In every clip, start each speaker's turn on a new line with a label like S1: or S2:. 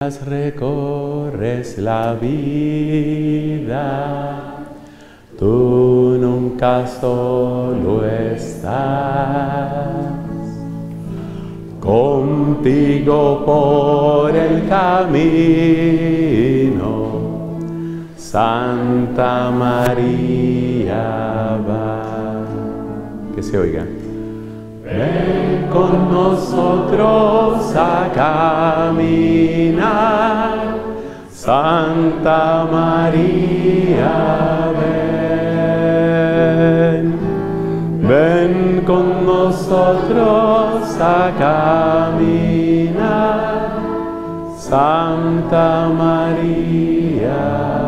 S1: recorres la vida, tú nunca solo estás. Contigo por el camino, Santa María va. Que se oiga. Ven con nosotros a caminar, Santa María, ven. Ven con nosotros a caminar, Santa María,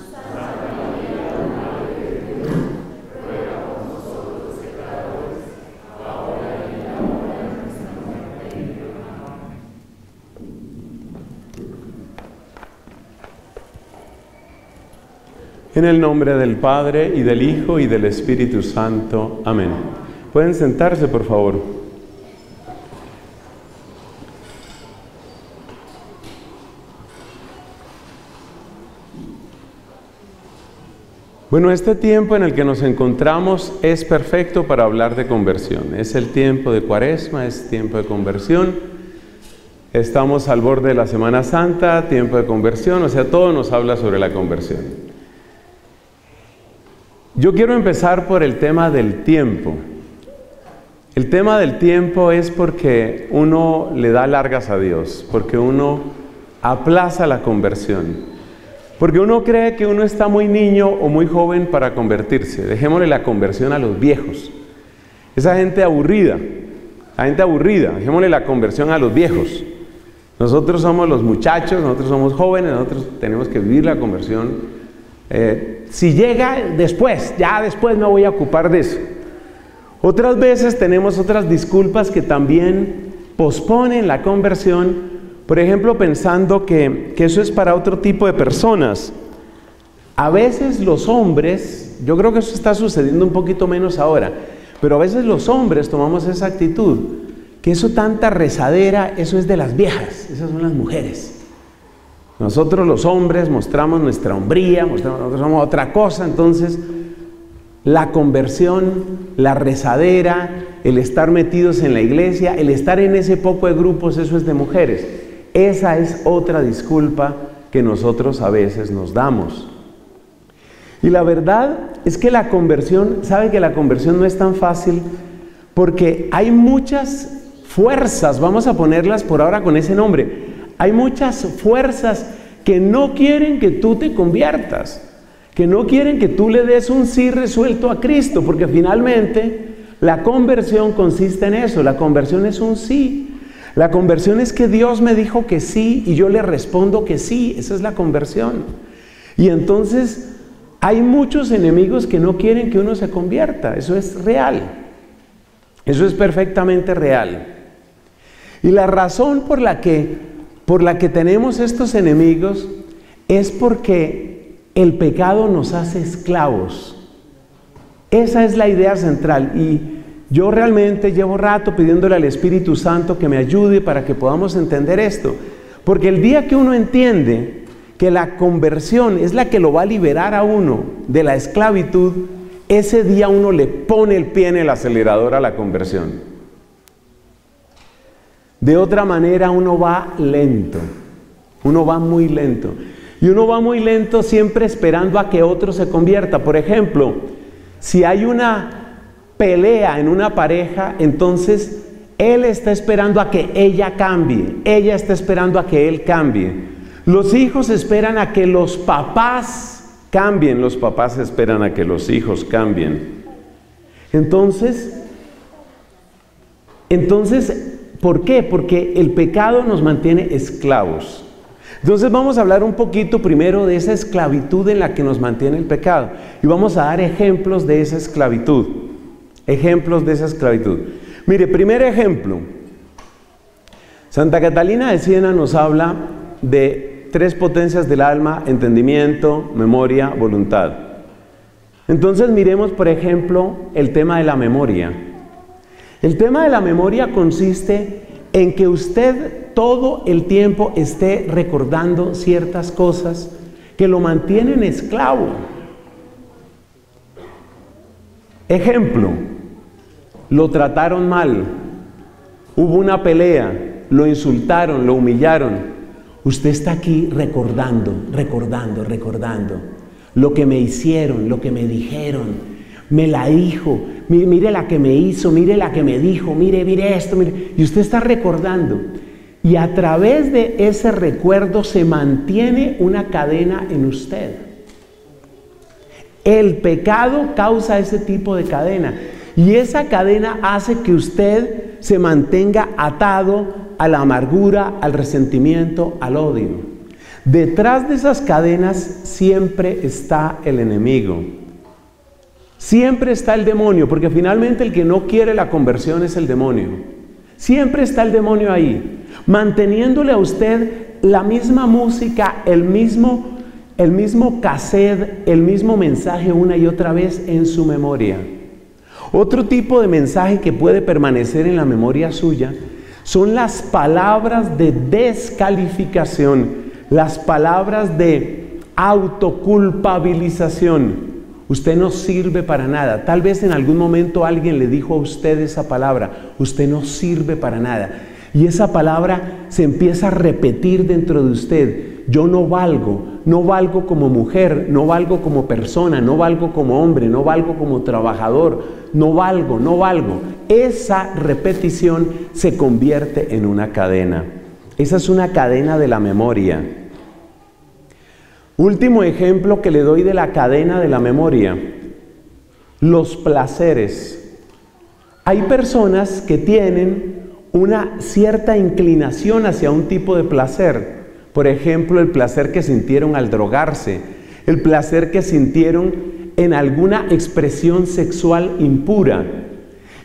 S1: En el nombre del Padre y del Hijo y del Espíritu Santo. Amén. Pueden sentarse, por favor. Bueno, este tiempo en el que nos encontramos es perfecto para hablar de conversión. Es el tiempo de cuaresma, es tiempo de conversión. Estamos al borde de la Semana Santa, tiempo de conversión, o sea, todo nos habla sobre la conversión. Yo quiero empezar por el tema del tiempo. El tema del tiempo es porque uno le da largas a Dios, porque uno aplaza la conversión, porque uno cree que uno está muy niño o muy joven para convertirse. Dejémosle la conversión a los viejos. Esa gente aburrida, la gente aburrida, dejémosle la conversión a los viejos. Nosotros somos los muchachos, nosotros somos jóvenes, nosotros tenemos que vivir la conversión eh, si llega después, ya después me voy a ocupar de eso. Otras veces tenemos otras disculpas que también posponen la conversión, por ejemplo, pensando que, que eso es para otro tipo de personas. A veces los hombres, yo creo que eso está sucediendo un poquito menos ahora, pero a veces los hombres tomamos esa actitud, que eso tanta rezadera, eso es de las viejas, esas son las mujeres. Nosotros los hombres mostramos nuestra hombría, mostramos, nosotros somos otra cosa, entonces la conversión, la rezadera, el estar metidos en la iglesia, el estar en ese poco de grupos, eso es de mujeres. Esa es otra disculpa que nosotros a veces nos damos. Y la verdad es que la conversión, sabe que la conversión no es tan fácil porque hay muchas fuerzas, vamos a ponerlas por ahora con ese nombre, hay muchas fuerzas que no quieren que tú te conviertas, que no quieren que tú le des un sí resuelto a Cristo, porque finalmente la conversión consiste en eso, la conversión es un sí. La conversión es que Dios me dijo que sí y yo le respondo que sí, esa es la conversión. Y entonces hay muchos enemigos que no quieren que uno se convierta, eso es real, eso es perfectamente real. Y la razón por la que por la que tenemos estos enemigos es porque el pecado nos hace esclavos. Esa es la idea central y yo realmente llevo rato pidiéndole al Espíritu Santo que me ayude para que podamos entender esto. Porque el día que uno entiende que la conversión es la que lo va a liberar a uno de la esclavitud, ese día uno le pone el pie en el acelerador a la conversión. De otra manera uno va lento, uno va muy lento. Y uno va muy lento siempre esperando a que otro se convierta. Por ejemplo, si hay una pelea en una pareja, entonces él está esperando a que ella cambie, ella está esperando a que él cambie. Los hijos esperan a que los papás cambien, los papás esperan a que los hijos cambien. Entonces, entonces ¿Por qué? Porque el pecado nos mantiene esclavos. Entonces vamos a hablar un poquito primero de esa esclavitud en la que nos mantiene el pecado. Y vamos a dar ejemplos de esa esclavitud. Ejemplos de esa esclavitud. Mire, primer ejemplo. Santa Catalina de Siena nos habla de tres potencias del alma, entendimiento, memoria, voluntad. Entonces miremos, por ejemplo, el tema de la memoria. El tema de la memoria consiste en que usted todo el tiempo esté recordando ciertas cosas que lo mantienen esclavo. Ejemplo, lo trataron mal, hubo una pelea, lo insultaron, lo humillaron. Usted está aquí recordando, recordando, recordando lo que me hicieron, lo que me dijeron, me la dijo, mire la que me hizo, mire la que me dijo, mire, mire esto, mire. Y usted está recordando. Y a través de ese recuerdo se mantiene una cadena en usted. El pecado causa ese tipo de cadena. Y esa cadena hace que usted se mantenga atado a la amargura, al resentimiento, al odio. Detrás de esas cadenas siempre está el enemigo. Siempre está el demonio, porque finalmente el que no quiere la conversión es el demonio. Siempre está el demonio ahí, manteniéndole a usted la misma música, el mismo, el mismo cassette, el mismo mensaje una y otra vez en su memoria. Otro tipo de mensaje que puede permanecer en la memoria suya son las palabras de descalificación, las palabras de autoculpabilización. Usted no sirve para nada. Tal vez en algún momento alguien le dijo a usted esa palabra. Usted no sirve para nada. Y esa palabra se empieza a repetir dentro de usted. Yo no valgo, no valgo como mujer, no valgo como persona, no valgo como hombre, no valgo como trabajador, no valgo, no valgo. Esa repetición se convierte en una cadena. Esa es una cadena de la memoria. Último ejemplo que le doy de la cadena de la memoria, los placeres. Hay personas que tienen una cierta inclinación hacia un tipo de placer. Por ejemplo, el placer que sintieron al drogarse, el placer que sintieron en alguna expresión sexual impura.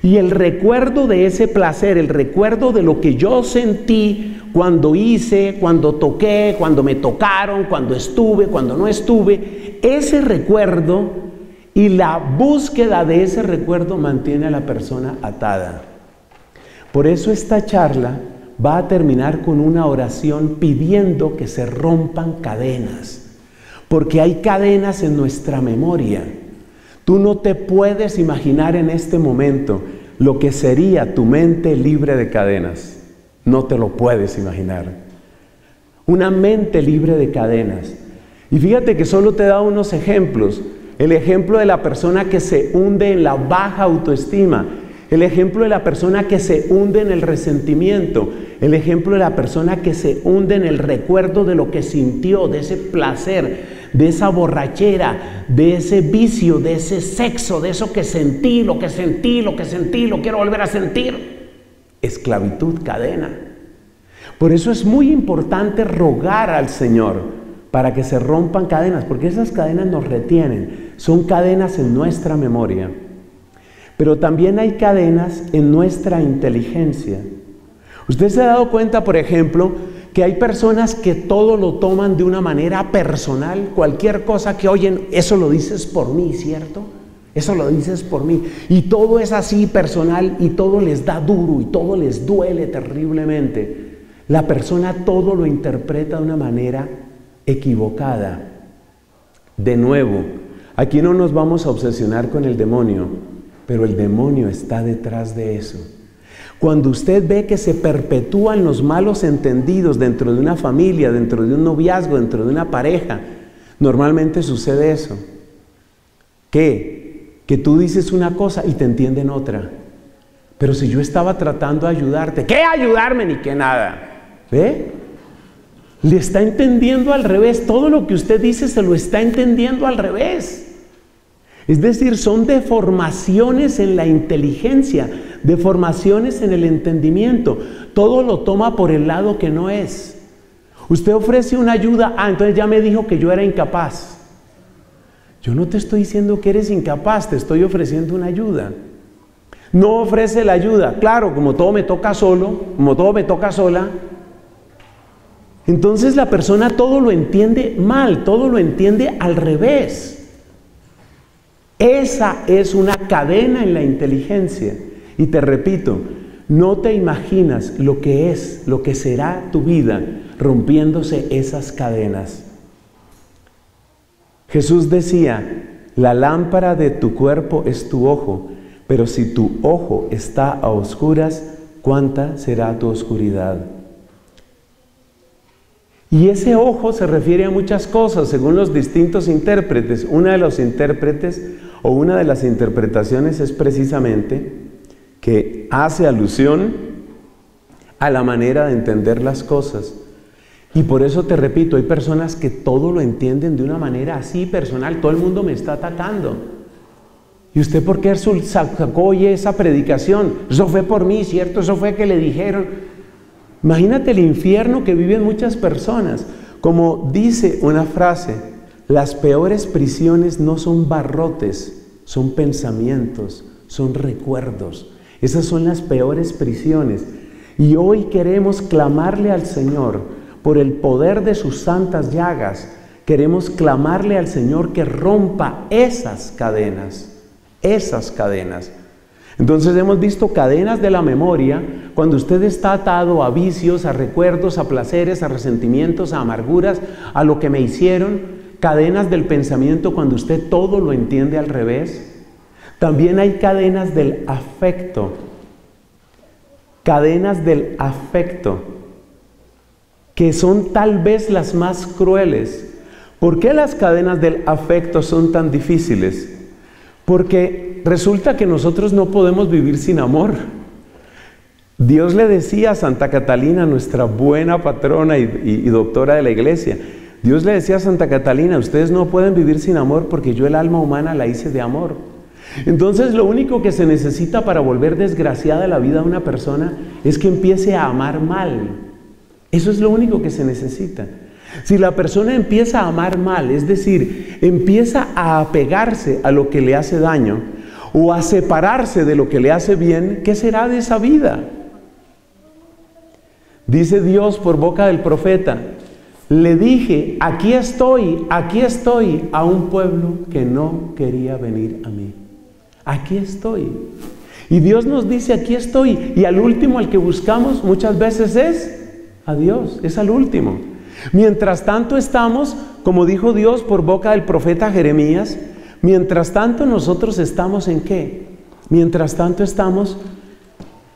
S1: Y el recuerdo de ese placer, el recuerdo de lo que yo sentí cuando hice, cuando toqué, cuando me tocaron, cuando estuve, cuando no estuve, ese recuerdo y la búsqueda de ese recuerdo mantiene a la persona atada. Por eso esta charla va a terminar con una oración pidiendo que se rompan cadenas, porque hay cadenas en nuestra memoria. Tú no te puedes imaginar en este momento lo que sería tu mente libre de cadenas. No te lo puedes imaginar. Una mente libre de cadenas. Y fíjate que solo te da unos ejemplos. El ejemplo de la persona que se hunde en la baja autoestima. El ejemplo de la persona que se hunde en el resentimiento. El ejemplo de la persona que se hunde en el recuerdo de lo que sintió, de ese placer, de esa borrachera, de ese vicio, de ese sexo, de eso que sentí, lo que sentí, lo que sentí, lo quiero volver a sentir esclavitud, cadena. Por eso es muy importante rogar al Señor para que se rompan cadenas, porque esas cadenas nos retienen, son cadenas en nuestra memoria. Pero también hay cadenas en nuestra inteligencia. Usted se ha dado cuenta, por ejemplo, que hay personas que todo lo toman de una manera personal, cualquier cosa que oyen, eso lo dices por mí, ¿cierto? Eso lo dices por mí. Y todo es así personal y todo les da duro y todo les duele terriblemente. La persona todo lo interpreta de una manera equivocada. De nuevo, aquí no nos vamos a obsesionar con el demonio, pero el demonio está detrás de eso. Cuando usted ve que se perpetúan los malos entendidos dentro de una familia, dentro de un noviazgo, dentro de una pareja, normalmente sucede eso. ¿Qué? que tú dices una cosa y te entienden otra. Pero si yo estaba tratando de ayudarte, ¿qué ayudarme ni qué nada? ¿Ve? Le está entendiendo al revés. Todo lo que usted dice se lo está entendiendo al revés. Es decir, son deformaciones en la inteligencia, deformaciones en el entendimiento. Todo lo toma por el lado que no es. Usted ofrece una ayuda, ah, entonces ya me dijo que yo era incapaz. Yo no te estoy diciendo que eres incapaz, te estoy ofreciendo una ayuda. No ofrece la ayuda. Claro, como todo me toca solo, como todo me toca sola, Entonces la persona todo lo entiende mal, todo lo entiende al revés. Esa es una cadena en la inteligencia. Y te repito, no te imaginas lo que es, lo que será tu vida rompiéndose esas cadenas. Jesús decía, la lámpara de tu cuerpo es tu ojo, pero si tu ojo está a oscuras, ¿cuánta será tu oscuridad? Y ese ojo se refiere a muchas cosas según los distintos intérpretes. Una de los intérpretes o una de las interpretaciones es precisamente que hace alusión a la manera de entender las cosas. Y por eso te repito, hay personas que todo lo entienden de una manera así personal. Todo el mundo me está atacando. ¿Y usted por qué sacó esa predicación? Eso fue por mí, ¿cierto? Eso fue que le dijeron. Imagínate el infierno que viven muchas personas. Como dice una frase, las peores prisiones no son barrotes, son pensamientos, son recuerdos. Esas son las peores prisiones. Y hoy queremos clamarle al Señor por el poder de sus santas llagas. Queremos clamarle al Señor que rompa esas cadenas, esas cadenas. Entonces hemos visto cadenas de la memoria cuando usted está atado a vicios, a recuerdos, a placeres, a resentimientos, a amarguras, a lo que me hicieron. Cadenas del pensamiento cuando usted todo lo entiende al revés. También hay cadenas del afecto. Cadenas del afecto que son tal vez las más crueles. ¿Por qué las cadenas del afecto son tan difíciles? Porque resulta que nosotros no podemos vivir sin amor. Dios le decía a Santa Catalina, nuestra buena patrona y, doctora de la iglesia, Dios le decía a Santa Catalina, ustedes no pueden vivir sin amor porque yo el alma humana la hice de amor. Entonces lo único que se necesita para volver desgraciada la vida de una persona es que empiece a amar mal. Eso es lo único que se necesita. Si la persona empieza a amar mal, es decir, empieza a apegarse a lo que le hace daño o a separarse de lo que le hace bien, ¿qué será de esa vida? Dice Dios por boca del profeta, le dije, aquí estoy, aquí estoy a un pueblo que no quería venir a mí. Aquí estoy. Y Dios nos dice, aquí estoy. Y al último al que buscamos muchas veces es a Dios, es al último. Mientras tanto estamos, como dijo Dios por boca del profeta Jeremías, mientras tanto nosotros estamos en qué? Mientras tanto estamos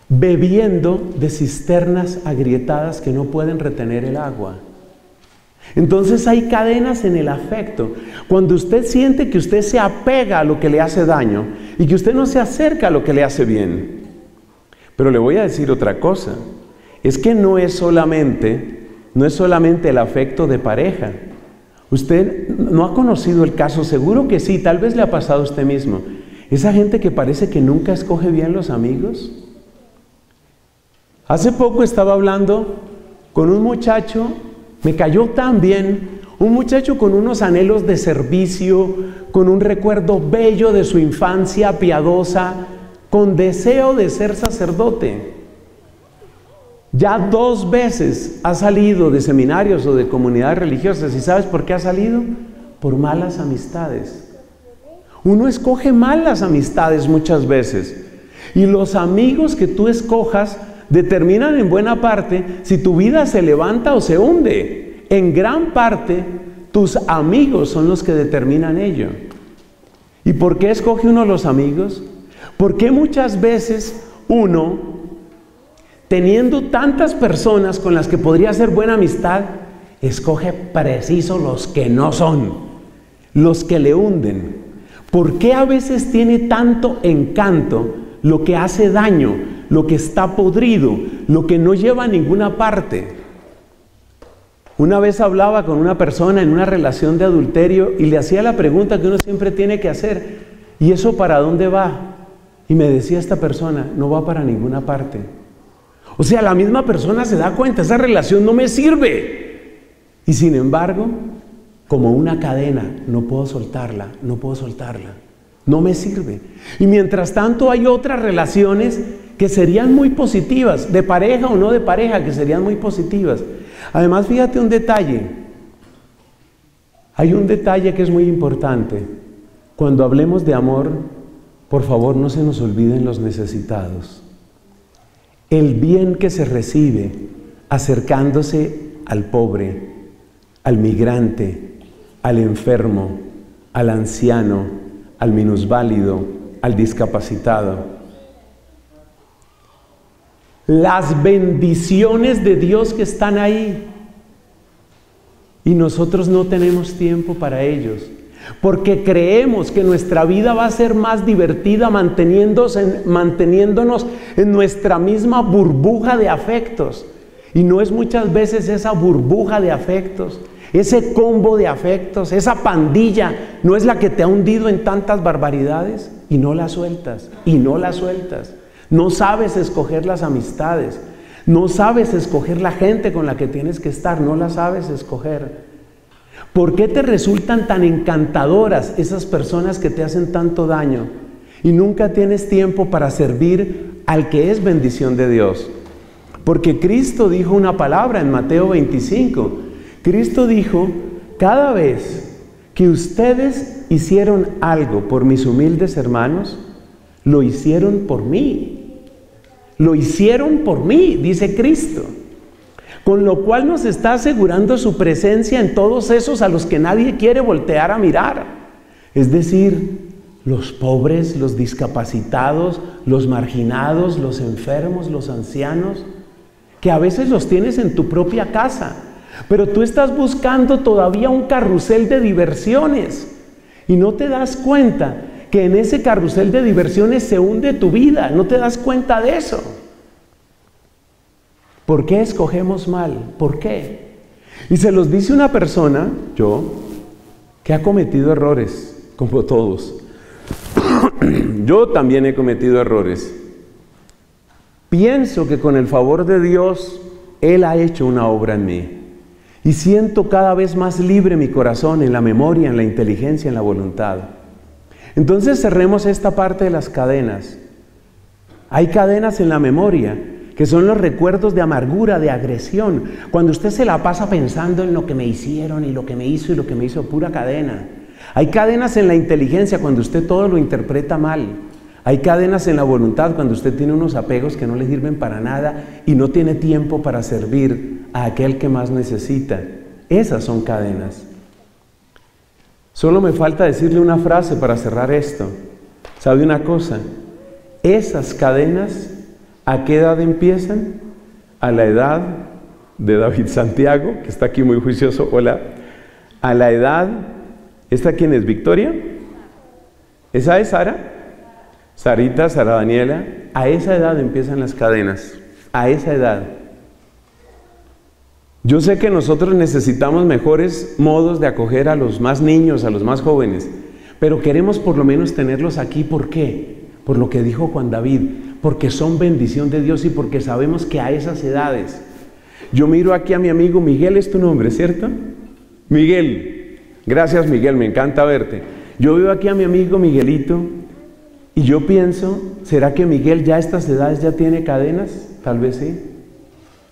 S1: bebiendo de cisternas agrietadas que no pueden retener el agua. Entonces hay cadenas en el afecto. Cuando usted siente que usted se apega a lo que le hace daño y que usted no se acerca a lo que le hace bien. Pero le voy a decir otra cosa. Es que no es solamente no es solamente el afecto de pareja. Usted no ha conocido el caso, seguro que sí, tal vez le ha pasado a usted mismo. Esa gente que parece que nunca escoge bien los amigos. Hace poco estaba hablando con un muchacho, me cayó tan bien, un muchacho con unos anhelos de servicio, con un recuerdo bello de su infancia piadosa, con deseo de ser sacerdote. Ya dos veces ha salido de seminarios o de comunidades religiosas. ¿Y sabes por qué ha salido? Por malas amistades. Uno escoge malas amistades muchas veces. Y los amigos que tú escojas determinan en buena parte si tu vida se levanta o se hunde. En gran parte, tus amigos son los que determinan ello. ¿Y por qué escoge uno los amigos? Porque muchas veces uno teniendo tantas personas con las que podría hacer buena amistad, escoge preciso los que no son, los que le hunden. ¿Por qué a veces tiene tanto encanto lo que hace daño, lo que está podrido, lo que no lleva a ninguna parte? Una vez hablaba con una persona en una relación de adulterio y le hacía la pregunta que uno siempre tiene que hacer, ¿y eso para dónde va? Y me decía esta persona, no va para ninguna parte. O sea, la misma persona se da cuenta, esa relación no me sirve. Y sin embargo, como una cadena, no puedo soltarla, no puedo soltarla. No me sirve. Y mientras tanto hay otras relaciones que serían muy positivas, de pareja o no de pareja, que serían muy positivas. Además, fíjate un detalle. Hay un detalle que es muy importante. Cuando hablemos de amor, por favor no se nos olviden los necesitados. El bien que se recibe acercándose al pobre, al migrante, al enfermo, al anciano, al minusválido, al discapacitado las bendiciones de Dios que están ahí. Y nosotros no tenemos tiempo para ellos. Porque creemos que nuestra vida va a ser más divertida manteniéndonos en, nuestra misma burbuja de afectos. Y no es muchas veces esa burbuja de afectos, ese combo de afectos, esa pandilla, no es la que te ha hundido en tantas barbaridades y no la sueltas, y no la sueltas. No sabes escoger las amistades. No sabes escoger la gente con la que tienes que estar. No la sabes escoger. ¿Por qué te resultan tan encantadoras esas personas que te hacen tanto daño? Y nunca tienes tiempo para servir al que es bendición de Dios. Porque Cristo dijo una palabra en Mateo 25. Cristo dijo, cada vez que ustedes hicieron algo por mis humildes hermanos, lo hicieron por mí. Lo hicieron por mí, dice Cristo. Con lo cual nos está asegurando su presencia en todos esos a los que nadie quiere voltear a mirar. Es decir, los pobres, los discapacitados, los marginados, los enfermos, los ancianos, que a veces los tienes en tu propia casa, pero tú estás buscando todavía un carrusel de diversiones y no te das cuenta que en ese carrusel de diversiones se hunde tu vida, no te das cuenta de eso. ¿Por qué escogemos mal? ¿Por qué? Y se los dice una persona, yo, que ha cometido errores, como todos. yo también he cometido errores. Pienso que con el favor de Dios, Él ha hecho una obra en mí. Y siento cada vez más libre mi corazón en la memoria, en la inteligencia, en la voluntad. Entonces cerremos esta parte de las cadenas. Hay cadenas en la memoria, que son los recuerdos de amargura, de agresión. Cuando usted se la pasa pensando en lo que me hicieron y lo que me hizo y lo que me hizo, pura cadena. Hay cadenas en la inteligencia cuando usted todo lo interpreta mal. Hay cadenas en la voluntad cuando usted tiene unos apegos que no le sirven para nada y no tiene tiempo para servir a aquel que más necesita. Esas son cadenas. Solo me falta decirle una frase para cerrar esto. ¿Sabe una cosa? Esas cadenas, ¿a qué edad empiezan? A la edad de David Santiago, que está aquí muy juicioso, hola. A la edad, ¿esta quién es? ¿Victoria? ¿Esa es Sara? Sarita, Sara Daniela. A esa edad empiezan las cadenas. A esa edad. Yo sé que nosotros necesitamos mejores modos de acoger a los más niños, a los más jóvenes, pero queremos por lo menos tenerlos aquí. ¿Por qué? Por lo que dijo Juan David, porque son bendición de Dios y porque sabemos que a esas edades. Yo miro aquí a mi amigo Miguel, es tu nombre, ¿cierto? Miguel, gracias Miguel, me encanta verte. Yo veo aquí a mi amigo Miguelito y yo pienso, ¿será que Miguel ya a estas edades ya tiene cadenas? Tal vez sí,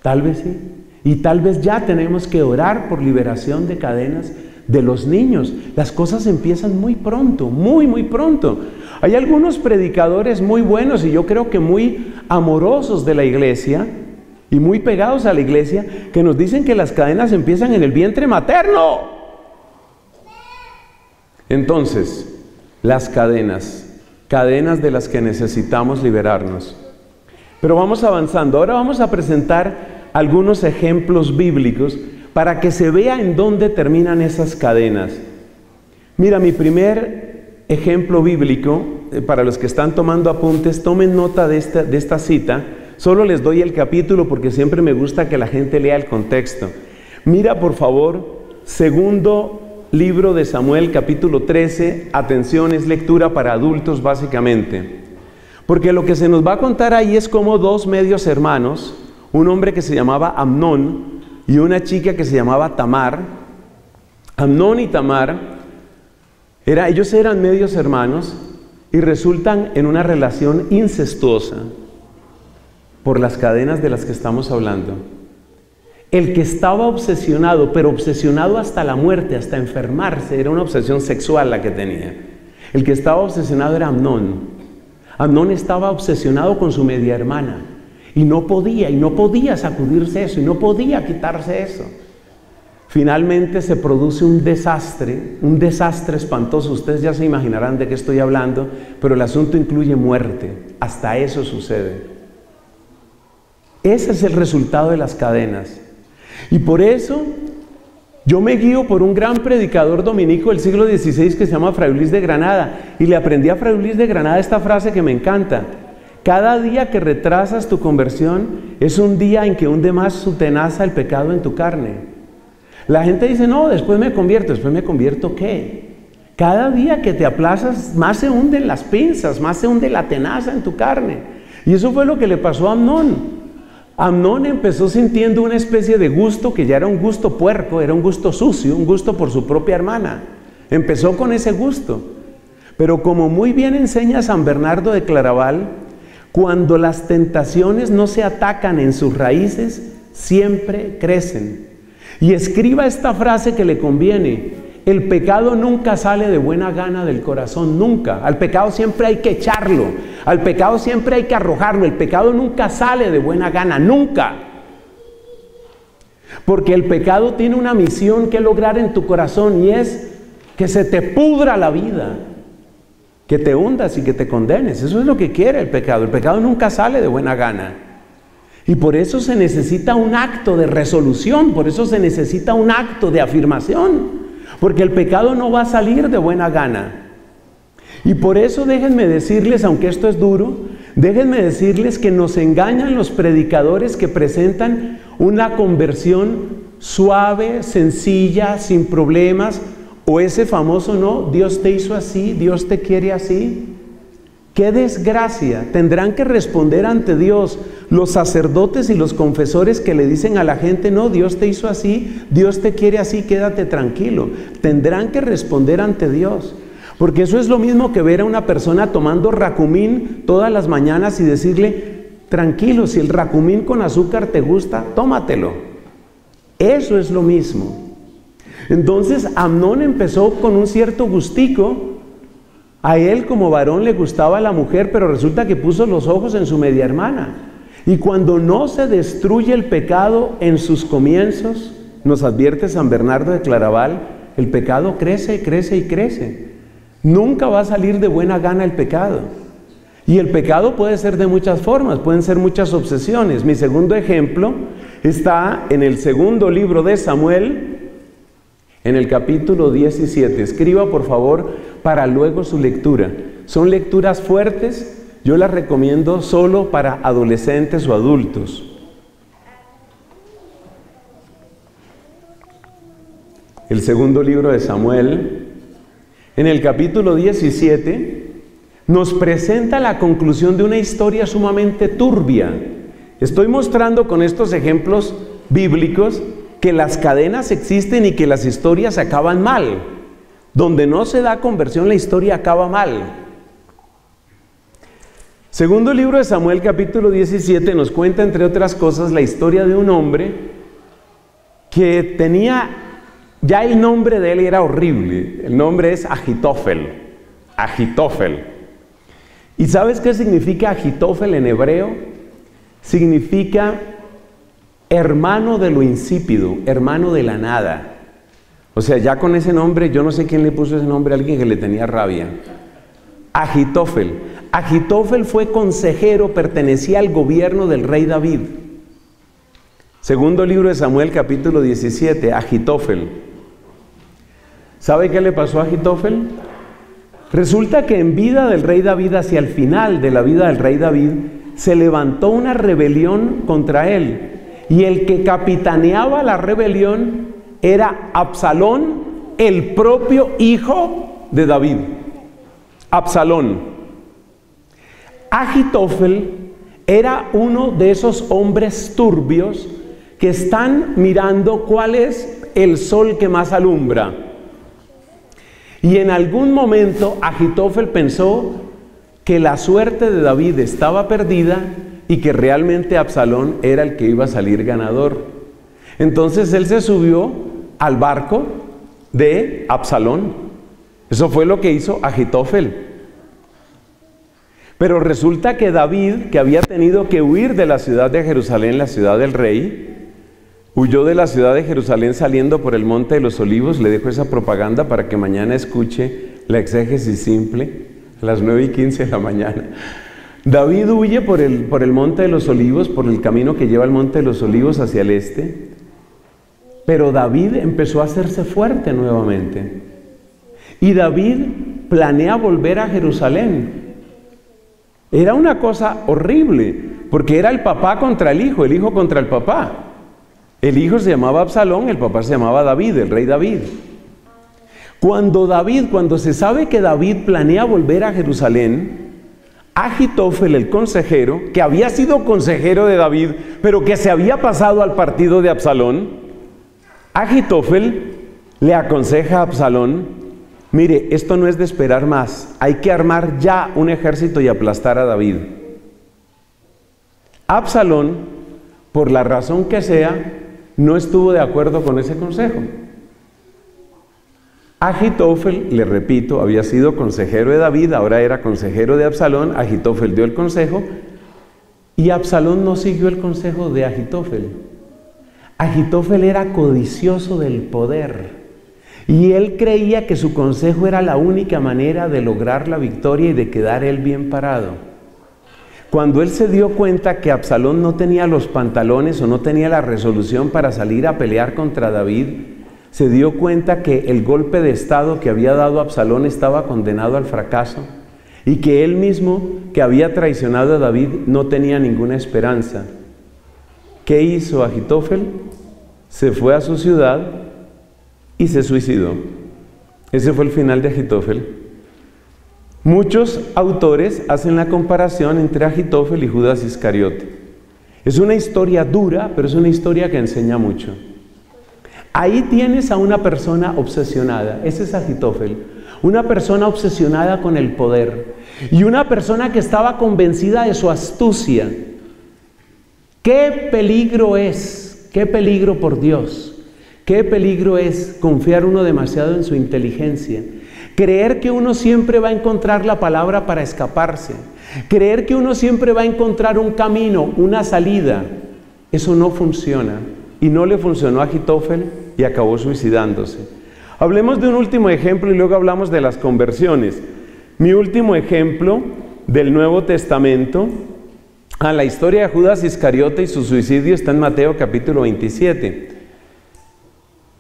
S1: tal vez sí. Y tal vez ya tenemos que orar por liberación de cadenas de los niños. Las cosas empiezan muy pronto, muy, muy pronto. Hay algunos predicadores muy buenos y yo creo que muy amorosos de la iglesia y muy pegados a la iglesia que nos dicen que las cadenas empiezan en el vientre materno. Entonces, las cadenas, cadenas de las que necesitamos liberarnos. Pero vamos avanzando. Ahora vamos a presentar algunos ejemplos bíblicos para que se vea en dónde terminan esas cadenas. Mira, mi primer ejemplo bíblico, eh, para los que están tomando apuntes, tomen nota de esta, de esta cita. Solo les doy el capítulo porque siempre me gusta que la gente lea el contexto. Mira, por favor, segundo libro de Samuel, capítulo 13. Atención, es lectura para adultos básicamente. Porque lo que se nos va a contar ahí es como dos medios hermanos, un hombre que se llamaba Amnón y una chica que se llamaba Tamar. Amnón y Tamar, era, ellos eran medios hermanos y resultan en una relación incestuosa. por las cadenas de las que estamos hablando. El que estaba obsesionado, pero obsesionado hasta la muerte, hasta enfermarse, era una obsesión sexual la que tenía. El que estaba obsesionado era Amnón. Amnón estaba obsesionado con su media hermana y no podía, y no podía sacudirse eso, y no podía quitarse eso. Finalmente se produce un desastre, un desastre espantoso. Ustedes ya se imaginarán de qué estoy hablando, pero el asunto incluye muerte. Hasta eso sucede. Ese es el resultado de las cadenas. Y por eso yo me guío por un gran predicador dominico del siglo XVI que se llama Fray Luis de Granada. Y le aprendí a Fray Luis de Granada esta frase que me encanta. Cada día que retrasas tu conversión es un día en que hunde más su tenaza el pecado en tu carne. La gente dice, no, después me convierto, después me convierto qué? Cada día que te aplazas, más se hunden las pinzas, más se hunde la tenaza en tu carne. Y eso fue lo que le pasó a Amnón. Amnón empezó sintiendo una especie de gusto que ya era un gusto puerco, era un gusto sucio, un gusto por su propia hermana. Empezó con ese gusto. Pero como muy bien enseña San Bernardo de Claraval, cuando las tentaciones no se atacan en sus raíces, siempre crecen. Y escriba esta frase que le conviene. El pecado nunca sale de buena gana del corazón, nunca. Al pecado siempre hay que echarlo, al pecado siempre hay que arrojarlo. El pecado nunca sale de buena gana, nunca. Porque el pecado tiene una misión que lograr en tu corazón y es que se te pudra la vida, que te hundas y que te condenes. Eso es lo que quiere el pecado. El pecado nunca sale de buena gana. Y por eso se necesita un acto de resolución, por eso se necesita un acto de afirmación, porque el pecado no va a salir de buena gana. Y por eso déjenme decirles, aunque esto es duro, déjenme decirles que nos engañan los predicadores que presentan una conversión suave, sencilla, sin problemas, o ese famoso no, Dios te hizo así, Dios te quiere así. Qué desgracia. Tendrán que responder ante Dios los sacerdotes y los confesores que le dicen a la gente, no, Dios te hizo así, Dios te quiere así, quédate tranquilo. Tendrán que responder ante Dios. Porque eso es lo mismo que ver a una persona tomando racumín todas las mañanas y decirle, tranquilo, si el racumín con azúcar te gusta, tómatelo. Eso es lo mismo. Entonces Amnón empezó con un cierto gustico a él como varón le gustaba la mujer, pero resulta que puso los ojos en su media hermana. Y cuando no se destruye el pecado en sus comienzos, nos advierte San Bernardo de Claraval, el pecado crece, crece y crece. Nunca va a salir de buena gana el pecado. Y el pecado puede ser de muchas formas, pueden ser muchas obsesiones. Mi segundo ejemplo está en el segundo libro de Samuel, en el capítulo 17. Escriba por favor para luego su lectura. Son lecturas fuertes, yo las recomiendo solo para adolescentes o adultos. El segundo libro de Samuel, en el capítulo 17, nos presenta la conclusión de una historia sumamente turbia. Estoy mostrando con estos ejemplos bíblicos que las cadenas existen y que las historias acaban mal. Donde no se da conversión, la historia acaba mal. Segundo libro de Samuel capítulo 17 nos cuenta, entre otras cosas, la historia de un hombre que tenía, ya el nombre de él era horrible, el nombre es Agitofel, Agitofel. ¿Y sabes qué significa Agitofel en hebreo? Significa hermano de lo insípido, hermano de la nada. O sea, ya con ese nombre, yo no sé quién le puso ese nombre a alguien que le tenía rabia. Agitofel. Agitofel fue consejero, pertenecía al gobierno del rey David. Segundo libro de Samuel, capítulo 17, Agitofel. ¿Sabe qué le pasó a Agitofel? Resulta que en vida del rey David, hacia el final de la vida del rey David, se levantó una rebelión contra él y el que capitaneaba la rebelión era Absalón, el propio hijo de David. Absalón. Agitofel era uno de esos hombres turbios que están mirando cuál es el sol que más alumbra. Y en algún momento Agitofel pensó que la suerte de David estaba perdida y que realmente Absalón era el que iba a salir ganador. Entonces él se subió al barco de Absalón. Eso fue lo que hizo Agitofel. Pero resulta que David, que había tenido que huir de la ciudad de Jerusalén, la ciudad del rey, huyó de la ciudad de Jerusalén saliendo por el monte de los olivos. Le dejo esa propaganda para que mañana escuche la exégesis simple a las 9 y 15 de la mañana. David huye por el, por el monte de los olivos, por el camino que lleva al monte de los olivos hacia el este. Pero David empezó a hacerse fuerte nuevamente. Y David planea volver a Jerusalén. Era una cosa horrible, porque era el papá contra el hijo, el hijo contra el papá. El hijo se llamaba Absalón, el papá se llamaba David, el rey David. Cuando David, cuando se sabe que David planea volver a Jerusalén, Agitofel, el consejero, que había sido consejero de David, pero que se había pasado al partido de Absalón, Agitofel le aconseja a Absalón Mire, esto no es de esperar más. Hay que armar ya un ejército y aplastar a David. Absalón, por la razón que sea, no estuvo de acuerdo con ese consejo. Agitofel, le repito, había sido consejero de David, ahora era consejero de Absalón. Agitofel dio el consejo y Absalón no siguió el consejo de Agitofel. Agitofel era codicioso del poder. Y él creía que su consejo era la única manera de lograr la victoria y de quedar él bien parado. Cuando él se dio cuenta que Absalón no tenía los pantalones o no tenía la resolución para salir a pelear contra David, se dio cuenta que el golpe de estado que había dado Absalón estaba condenado al fracaso y que él mismo, que había traicionado a David, no tenía ninguna esperanza. ¿Qué hizo Agitofel? Se fue a su ciudad y se suicidó. Ese fue el final de Agitofel. Muchos autores hacen la comparación entre Agitofel y Judas Iscariote. Es una historia dura, pero es una historia que enseña mucho. Ahí tienes a una persona obsesionada, ese es Agitofel, una persona obsesionada con el poder y una persona que estaba convencida de su astucia. ¿Qué peligro es? ¿Qué peligro por Dios? Qué peligro es confiar uno demasiado en su inteligencia. Creer que uno siempre va a encontrar la palabra para escaparse. Creer que uno siempre va a encontrar un camino, una salida. Eso no funciona. Y no le funcionó a Agitofel y acabó suicidándose. Hablemos de un último ejemplo y luego hablamos de las conversiones. Mi último ejemplo del Nuevo Testamento, a la historia de Judas Iscariote y su suicidio está en Mateo capítulo 27.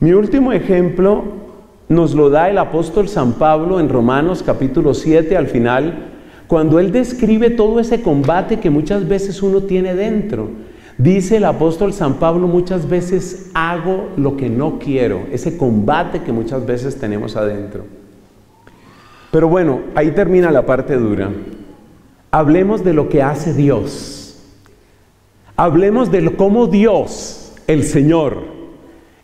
S1: Mi último ejemplo nos lo da el apóstol San Pablo en Romanos capítulo 7 al final, cuando él describe todo ese combate que muchas veces uno tiene dentro. Dice el apóstol San Pablo muchas veces hago lo que no quiero, ese combate que muchas veces tenemos adentro. Pero bueno, ahí termina la parte dura. Hablemos de lo que hace Dios. Hablemos de cómo Dios, el Señor,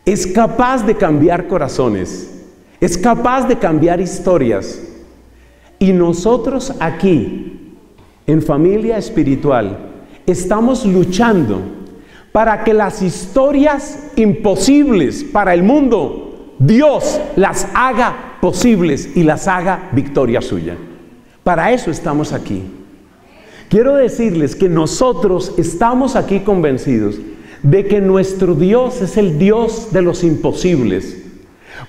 S1: es capaz de cambiar corazones, es capaz de cambiar historias. Y nosotros aquí, en familia espiritual, estamos luchando para que las historias imposibles para el mundo, Dios las haga posibles y las haga victoria suya. Para eso estamos aquí. Quiero decirles que nosotros estamos aquí convencidos de que nuestro Dios es el Dios de los imposibles.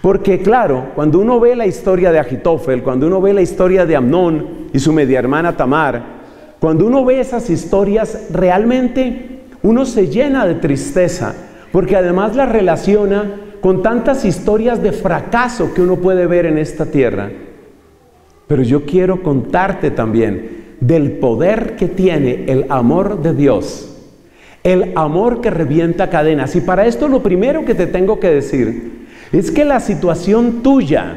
S1: Porque claro, cuando uno ve la historia de Agitofel, cuando uno ve la historia de Amnón y su media hermana Tamar, cuando uno ve esas historias, realmente uno se llena de tristeza, porque además la relaciona con tantas historias de fracaso que uno puede ver en esta tierra. Pero yo quiero contarte también del poder que tiene el amor de Dios el amor que revienta cadenas. Y para esto lo primero que te tengo que decir es que la situación tuya,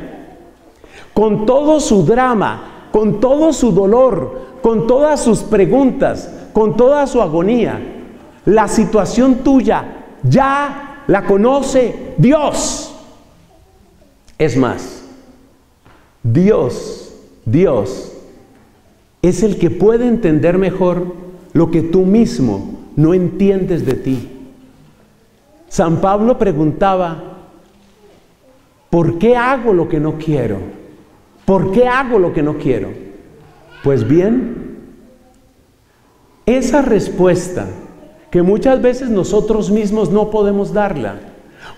S1: con todo su drama, con todo su dolor, con todas sus preguntas, con toda su agonía, la situación tuya ya la conoce Dios. Es más, Dios, Dios es el que puede entender mejor lo que tú mismo no entiendes de ti. San Pablo preguntaba, ¿por qué hago lo que no quiero? ¿Por qué hago lo que no quiero? Pues bien, esa respuesta que muchas veces nosotros mismos no podemos darla.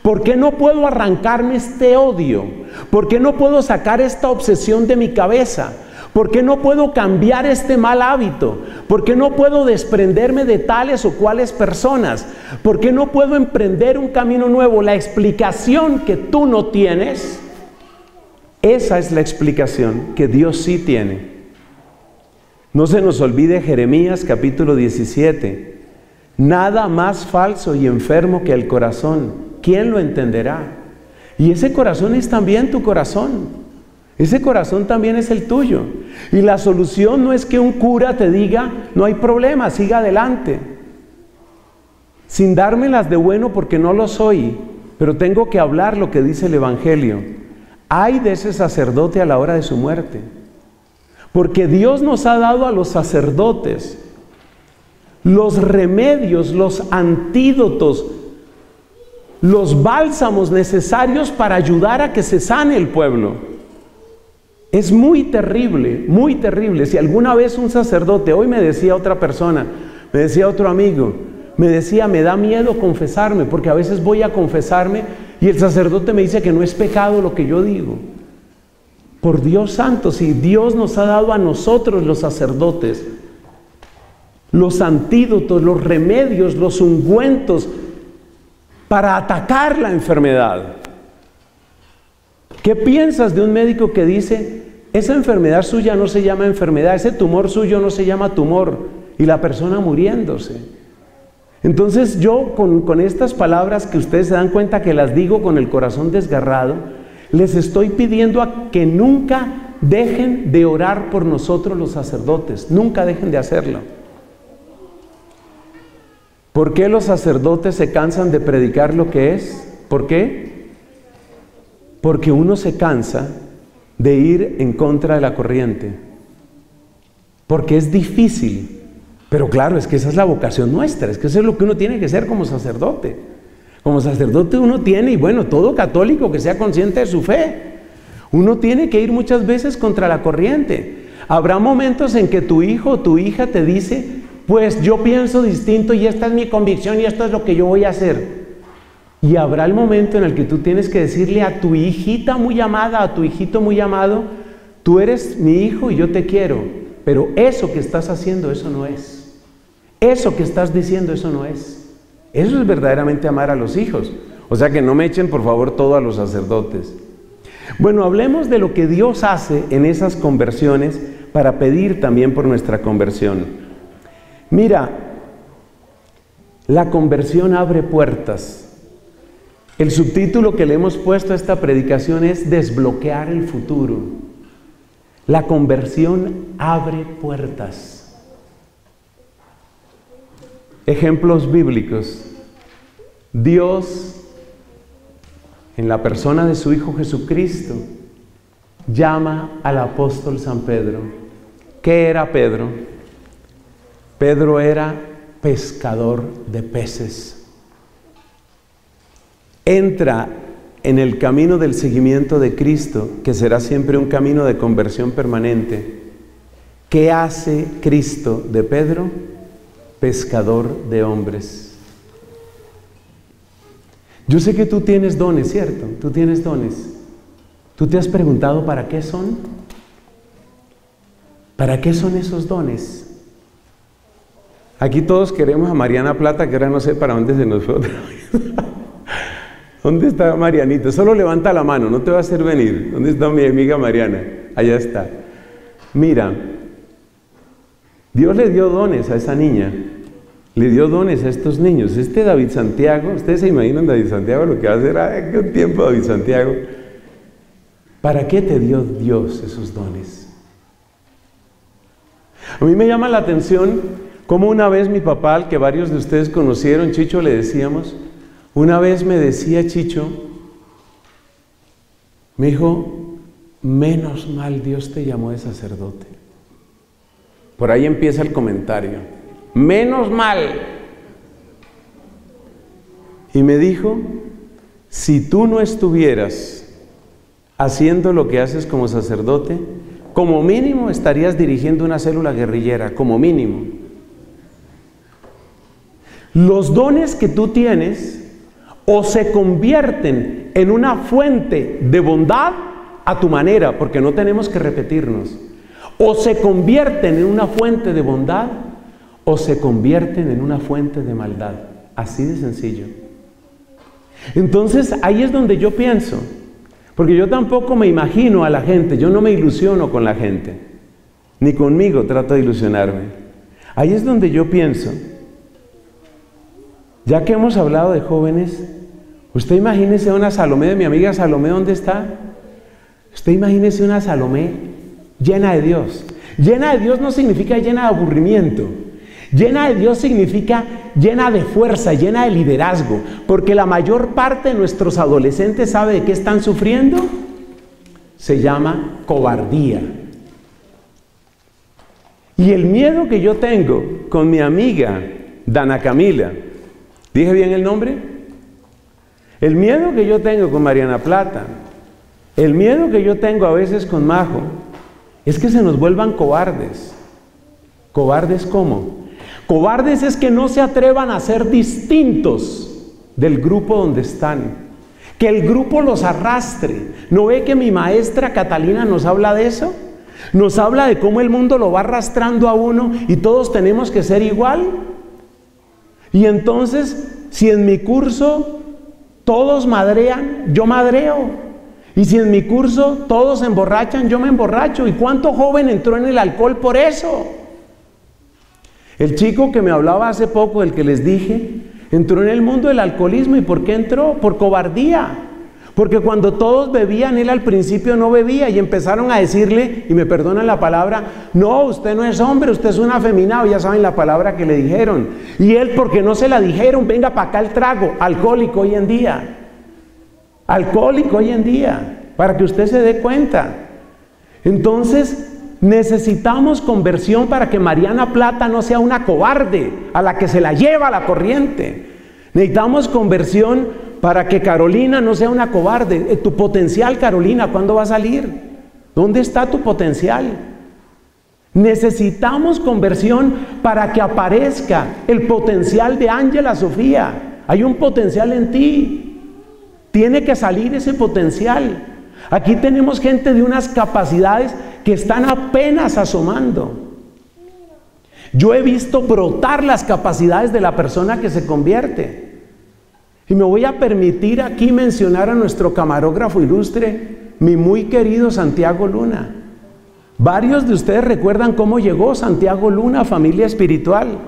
S1: ¿Por qué no puedo arrancarme este odio? ¿Por qué no puedo sacar esta obsesión de mi cabeza? ¿Por qué no puedo cambiar este mal hábito? ¿Por qué no puedo desprenderme de tales o cuales personas? ¿Por qué no puedo emprender un camino nuevo? La explicación que tú no tienes, esa es la explicación que Dios sí tiene. No se nos olvide Jeremías capítulo 17. Nada más falso y enfermo que el corazón. ¿Quién lo entenderá? Y ese corazón es también tu corazón. Ese corazón también es el tuyo. Y la solución no es que un cura te diga, no hay problema, siga adelante. Sin dármelas de bueno porque no lo soy, pero tengo que hablar lo que dice el Evangelio. Hay de ese sacerdote a la hora de su muerte. Porque Dios nos ha dado a los sacerdotes los remedios, los antídotos, los bálsamos necesarios para ayudar a que se sane el pueblo. Es muy terrible, muy terrible. Si alguna vez un sacerdote, hoy me decía otra persona, me decía otro amigo, me decía, me da miedo confesarme, porque a veces voy a confesarme y el sacerdote me dice que no es pecado lo que yo digo. Por Dios santo, si Dios nos ha dado a nosotros los sacerdotes los antídotos, los remedios, los ungüentos para atacar la enfermedad. ¿Qué piensas de un médico que dice, esa enfermedad suya no se llama enfermedad, ese tumor suyo no se llama tumor y la persona muriéndose? Entonces yo con, estas palabras que ustedes se dan cuenta que las digo con el corazón desgarrado, les estoy pidiendo a que nunca dejen de orar por nosotros los sacerdotes, nunca dejen de hacerlo. ¿Por qué los sacerdotes se cansan de predicar lo que es? ¿Por qué? Porque uno se cansa de ir en contra de la corriente. Porque es difícil. Pero claro, es que esa es la vocación nuestra, es que eso es lo que uno tiene que ser como sacerdote. Como sacerdote uno tiene, y bueno, todo católico que sea consciente de su fe, uno tiene que ir muchas veces contra la corriente. Habrá momentos en que tu hijo o tu hija te dice, pues yo pienso distinto y esta es mi convicción y esto es lo que yo voy a hacer. Y habrá el momento en el que tú tienes que decirle a tu hijita muy amada, a tu hijito muy amado, tú eres mi hijo y yo te quiero, pero eso que estás haciendo, eso no es. Eso que estás diciendo, eso no es. Eso es verdaderamente amar a los hijos. O sea que no me echen por favor todo a los sacerdotes. Bueno, hablemos de lo que Dios hace en esas conversiones para pedir también por nuestra conversión. Mira, la conversión abre puertas. El subtítulo que le hemos puesto a esta predicación es Desbloquear el futuro. La conversión abre puertas. Ejemplos bíblicos. Dios, en la persona de su Hijo Jesucristo, llama al apóstol San Pedro. ¿Qué era Pedro? Pedro era pescador de peces entra en el camino del seguimiento de Cristo, que será siempre un camino de conversión permanente, ¿qué hace Cristo de Pedro? Pescador de hombres. Yo sé que tú tienes dones, ¿cierto? Tú tienes dones. ¿Tú te has preguntado para qué son? ¿Para qué son esos dones? Aquí todos queremos a Mariana Plata, que ahora no sé para dónde se nos fue otra vez. ¿Dónde está Marianita? Solo levanta la mano, no te va a hacer venir. ¿Dónde está mi amiga Mariana? Allá está. Mira, Dios le dio dones a esa niña, le dio dones a estos niños. Este David Santiago, ustedes se imaginan David Santiago lo que va a hacer, ay, qué tiempo David Santiago. ¿Para qué te dio Dios esos dones? A mí me llama la atención cómo una vez mi papá, que varios de ustedes conocieron, Chicho, le decíamos, una vez me decía Chicho, me dijo, menos mal Dios te llamó de sacerdote. Por ahí empieza el comentario. Menos mal. Y me dijo, si tú no estuvieras haciendo lo que haces como sacerdote, como mínimo estarías dirigiendo una célula guerrillera, como mínimo. Los dones que tú tienes o se convierten en una fuente de bondad a tu manera, porque no tenemos que repetirnos, o se convierten en una fuente de bondad o se convierten en una fuente de maldad. Así de sencillo. Entonces ahí es donde yo pienso, porque yo tampoco me imagino a la gente, yo no me ilusiono con la gente, ni conmigo trato de ilusionarme. Ahí es donde yo pienso, ya que hemos hablado de jóvenes, usted imagínese una Salomé mi amiga Salomé, ¿dónde está? Usted imagínese una Salomé llena de Dios. Llena de Dios no significa llena de aburrimiento. Llena de Dios significa llena de fuerza, llena de liderazgo, porque la mayor parte de nuestros adolescentes sabe de qué están sufriendo. Se llama cobardía. Y el miedo que yo tengo con mi amiga Dana Camila, ¿dije bien el nombre? El miedo que yo tengo con Mariana Plata, el miedo que yo tengo a veces con Majo, es que se nos vuelvan cobardes. ¿Cobardes cómo? Cobardes es que no se atrevan a ser distintos del grupo donde están. Que el grupo los arrastre. ¿No ve que mi maestra Catalina nos habla de eso? Nos habla de cómo el mundo lo va arrastrando a uno y todos tenemos que ser igual. Y entonces, si en mi curso todos madrean, yo madreo. Y si en mi curso todos emborrachan, yo me emborracho. ¿Y cuánto joven entró en el alcohol por eso? El chico que me hablaba hace poco, el que les dije, entró en el mundo del alcoholismo. ¿Y por qué entró? Por cobardía. Porque cuando todos bebían, él al principio no bebía y empezaron a decirle, y me perdonan la palabra, no, usted no es hombre, usted es un afeminado, ya saben la palabra que le dijeron. Y él, porque no se la dijeron, venga para acá el trago, alcohólico hoy en día. Alcohólico hoy en día, para que usted se dé cuenta. Entonces, Necesitamos conversión para que Mariana Plata no sea una cobarde a la que se la lleva la corriente. Necesitamos conversión para que Carolina no sea una cobarde. Eh, tu potencial, Carolina, ¿cuándo va a salir? ¿Dónde está tu potencial? Necesitamos conversión para que aparezca el potencial de Ángela Sofía. Hay un potencial en ti. Tiene que salir ese potencial. Aquí tenemos gente de unas capacidades que están apenas asomando. Yo he visto brotar las capacidades de la persona que se convierte. Y me voy a permitir aquí mencionar a nuestro camarógrafo ilustre, mi muy querido Santiago Luna. Varios de ustedes recuerdan cómo llegó Santiago Luna a familia espiritual.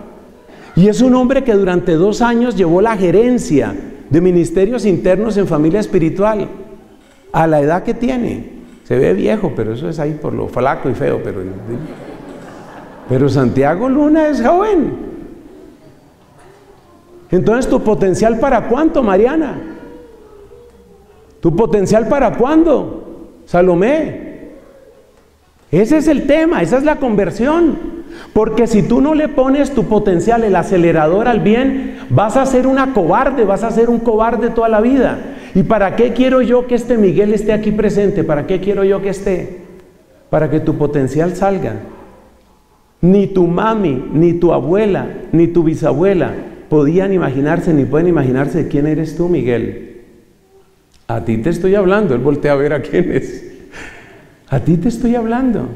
S1: Y es un hombre que durante dos años llevó la gerencia de ministerios internos en familia espiritual. A la edad que tiene, se ve viejo, pero eso es ahí por lo flaco y feo. Pero, pero Santiago Luna es joven. Entonces, ¿tu potencial para cuánto, Mariana? ¿Tu potencial para cuándo, Salomé? Ese es el tema, esa es la conversión. Porque si tú no le pones tu potencial, el acelerador al bien, vas a ser una cobarde, vas a ser un cobarde toda la vida. ¿Y para qué quiero yo que este Miguel esté aquí presente? ¿Para qué quiero yo que esté? Para que tu potencial salga. Ni tu mami, ni tu abuela, ni tu bisabuela podían imaginarse, ni pueden imaginarse quién eres tú, Miguel. A ti te estoy hablando, él voltea a ver a quién es. A ti te estoy hablando.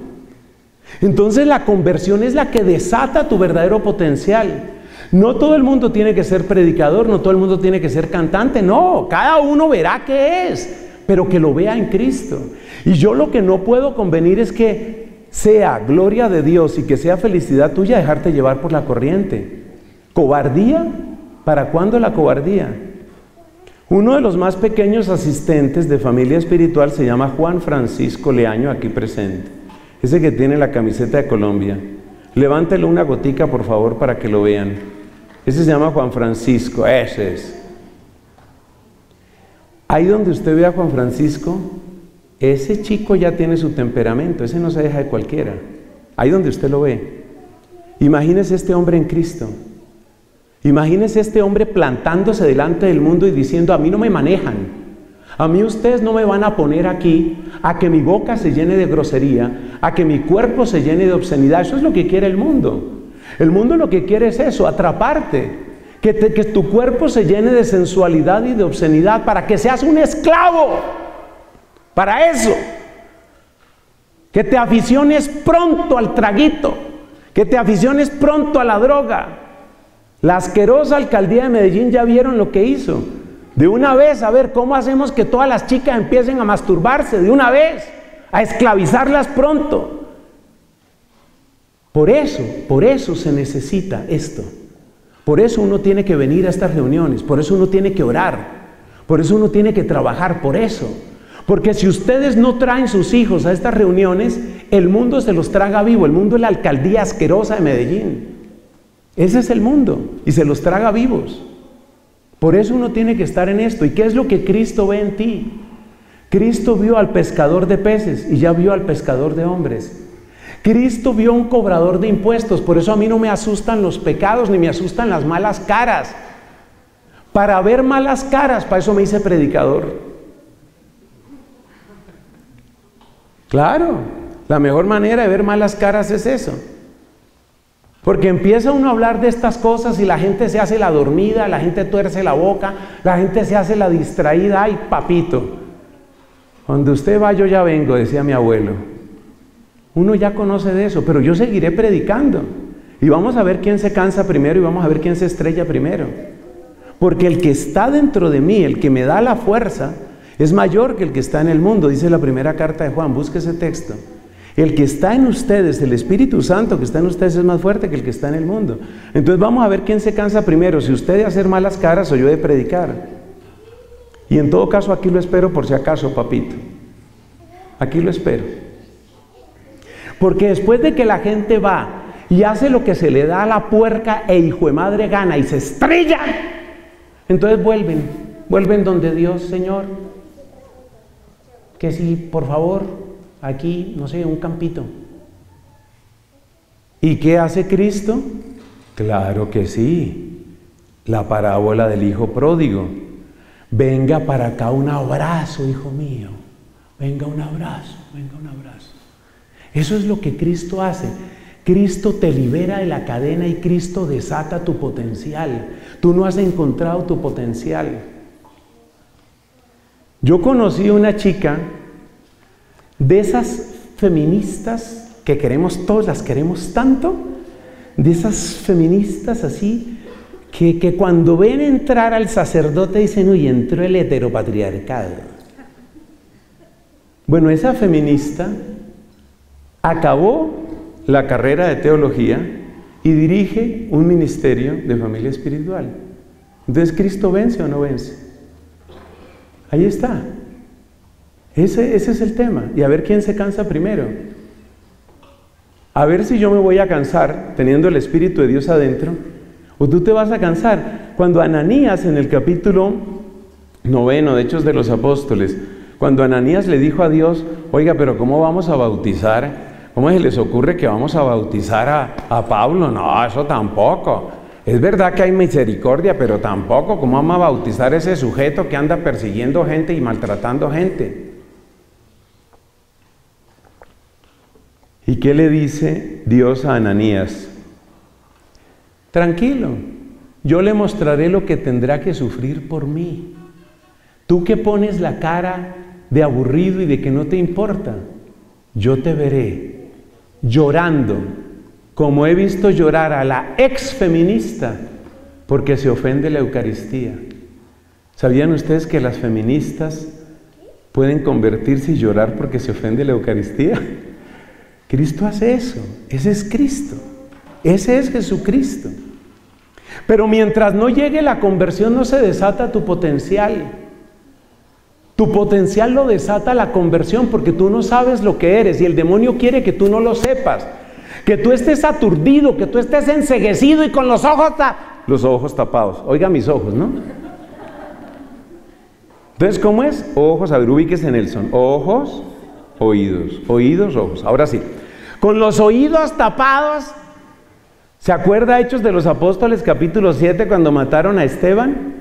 S1: Entonces la conversión es la que desata tu verdadero potencial. No todo el mundo tiene que ser predicador, no todo el mundo tiene que ser cantante, no, cada uno verá qué es, pero que lo vea en Cristo. Y yo lo que no puedo convenir es que sea gloria de Dios y que sea felicidad tuya dejarte llevar por la corriente. ¿Cobardía? ¿Para cuándo la cobardía? Uno de los más pequeños asistentes de familia espiritual se llama Juan Francisco Leaño, aquí presente. Ese que tiene la camiseta de Colombia. Levántelo una gotica, por favor, para que lo vean. Ese se llama Juan Francisco, ese es. Ahí donde usted ve a Juan Francisco, ese chico ya tiene su temperamento, ese no se deja de cualquiera. Ahí donde usted lo ve. Imagínese este hombre en Cristo. Imagínese este hombre plantándose delante del mundo y diciendo, a mí no me manejan. A mí ustedes no me van a poner aquí a que mi boca se llene de grosería, a que mi cuerpo se llene de obscenidad. Eso es lo que quiere el mundo. El mundo lo que quiere es eso, atraparte. Que, tu cuerpo se llene de sensualidad y de obscenidad para que seas un esclavo. Para eso. Que te aficiones pronto al traguito. Que te aficiones pronto a la droga. La asquerosa alcaldía de Medellín ya vieron lo que hizo. De una vez, a ver, ¿cómo hacemos que todas las chicas empiecen a masturbarse? De una vez, a esclavizarlas pronto. Por eso, por eso se necesita esto. Por eso uno tiene que venir a estas reuniones, por eso uno tiene que orar, por eso uno tiene que trabajar, por eso. Porque si ustedes no traen sus hijos a estas reuniones, el mundo se los traga vivo, el mundo es la alcaldía asquerosa de Medellín. Ese es el mundo y se los traga vivos. Por eso uno tiene que estar en esto. ¿Y qué es lo que Cristo ve en ti? Cristo vio al pescador de peces y ya vio al pescador de hombres. Cristo vio un cobrador de impuestos, por eso a mí no me asustan los pecados ni me asustan las malas caras. Para ver malas caras, para eso me hice predicador. Claro, la mejor manera de ver malas caras es eso. Porque empieza uno a hablar de estas cosas y la gente se hace la dormida, la gente tuerce la boca, la gente se hace la distraída. Ay, papito, cuando usted va yo ya vengo, decía mi abuelo. Uno ya conoce de eso, pero yo seguiré predicando. Y vamos a ver quién se cansa primero y vamos a ver quién se estrella primero. Porque el que está dentro de mí, el que me da la fuerza, es mayor que el que está en el mundo, dice la primera carta de Juan. Busque ese texto. El que está en ustedes, el Espíritu Santo que está en ustedes es más fuerte que el que está en el mundo. Entonces vamos a ver quién se cansa primero, si usted de hacer malas caras o yo de predicar. Y en todo caso aquí lo espero por si acaso, papito. Aquí lo espero. Porque después de que la gente va y hace lo que se le da a la puerca e hijo de madre gana y se estrella, entonces vuelven, vuelven donde Dios, Señor, que si por favor aquí, no sé, un campito. ¿Y qué hace Cristo? Claro que sí. La parábola del hijo pródigo. Venga para acá un abrazo, hijo mío. Venga un abrazo, venga un abrazo. Eso es lo que Cristo hace. Cristo te libera de la cadena y Cristo desata tu potencial. Tú no has encontrado tu potencial. Yo conocí una chica de esas feministas que queremos todos, las queremos tanto, de esas feministas así, que, que cuando ven entrar al sacerdote dicen, uy, entró el heteropatriarcado. Bueno, esa feminista acabó la carrera de teología y dirige un ministerio de familia espiritual. Entonces, ¿Cristo vence o no vence? Ahí está. Ese, es el tema. Y a ver quién se cansa primero. A ver si yo me voy a cansar teniendo el Espíritu de Dios adentro. O tú te vas a cansar. Cuando Ananías en el capítulo noveno de Hechos de los Apóstoles, cuando Ananías le dijo a Dios, oiga, pero ¿cómo vamos a bautizar? ¿Cómo se les ocurre que vamos a bautizar a, a Pablo? No, eso tampoco. Es verdad que hay misericordia, pero tampoco. ¿Cómo vamos a bautizar a ese sujeto que anda persiguiendo gente y maltratando gente? ¿Y qué le dice Dios a Ananías? Tranquilo, yo le mostraré lo que tendrá que sufrir por mí. Tú que pones la cara de aburrido y de que no te importa, yo te veré llorando, como he visto llorar a la ex feminista porque se ofende la Eucaristía. ¿Sabían ustedes que las feministas pueden convertirse y llorar porque se ofende la Eucaristía? Cristo hace eso. Ese es Cristo. Ese es Jesucristo. Pero mientras no llegue la conversión no se desata tu potencial. Tu potencial lo desata la conversión porque tú no sabes lo que eres y el demonio quiere que tú no lo sepas. Que tú estés aturdido, que tú estés enseguecido y con los ojos, los ojos tapados. Oiga mis ojos, ¿no? Entonces, ¿cómo es? Ojos, a ver, ubíquese Nelson. Ojos, oídos, oídos, ojos. Ahora sí, con los oídos tapados, ¿Se acuerda Hechos de los Apóstoles capítulo 7 cuando mataron a Esteban?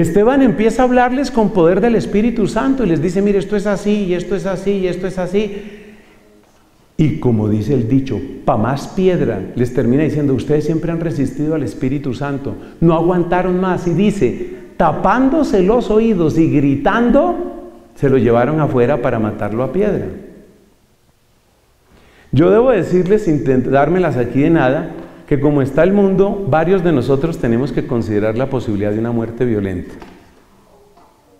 S1: Esteban empieza a hablarles con poder del Espíritu Santo y les dice, mire, esto es así, y esto es así, y esto es así. Y como dice el dicho, pa más piedra, les termina diciendo, ustedes siempre han resistido al Espíritu Santo, no aguantaron más. Y dice, tapándose los oídos y gritando, se lo llevaron afuera para matarlo a piedra. Yo debo decirles, sin dármelas aquí de nada, que como está el mundo, varios de nosotros tenemos que considerar la posibilidad de una muerte violenta.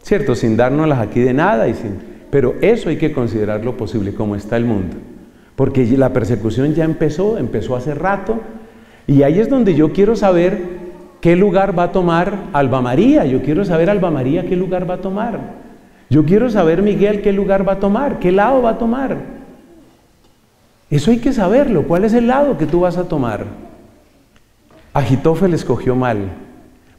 S1: ¿Cierto? Sin dárnoslas aquí de nada y sin... Pero eso hay que considerarlo posible, como está el mundo. Porque la persecución ya empezó, empezó hace rato, y ahí es donde yo quiero saber qué lugar va a tomar Alba María, yo quiero saber Alba María qué lugar va a tomar, yo quiero saber Miguel qué lugar va a tomar, qué lado va a tomar. Eso hay que saberlo, cuál es el lado que tú vas a tomar. Agitófel escogió mal,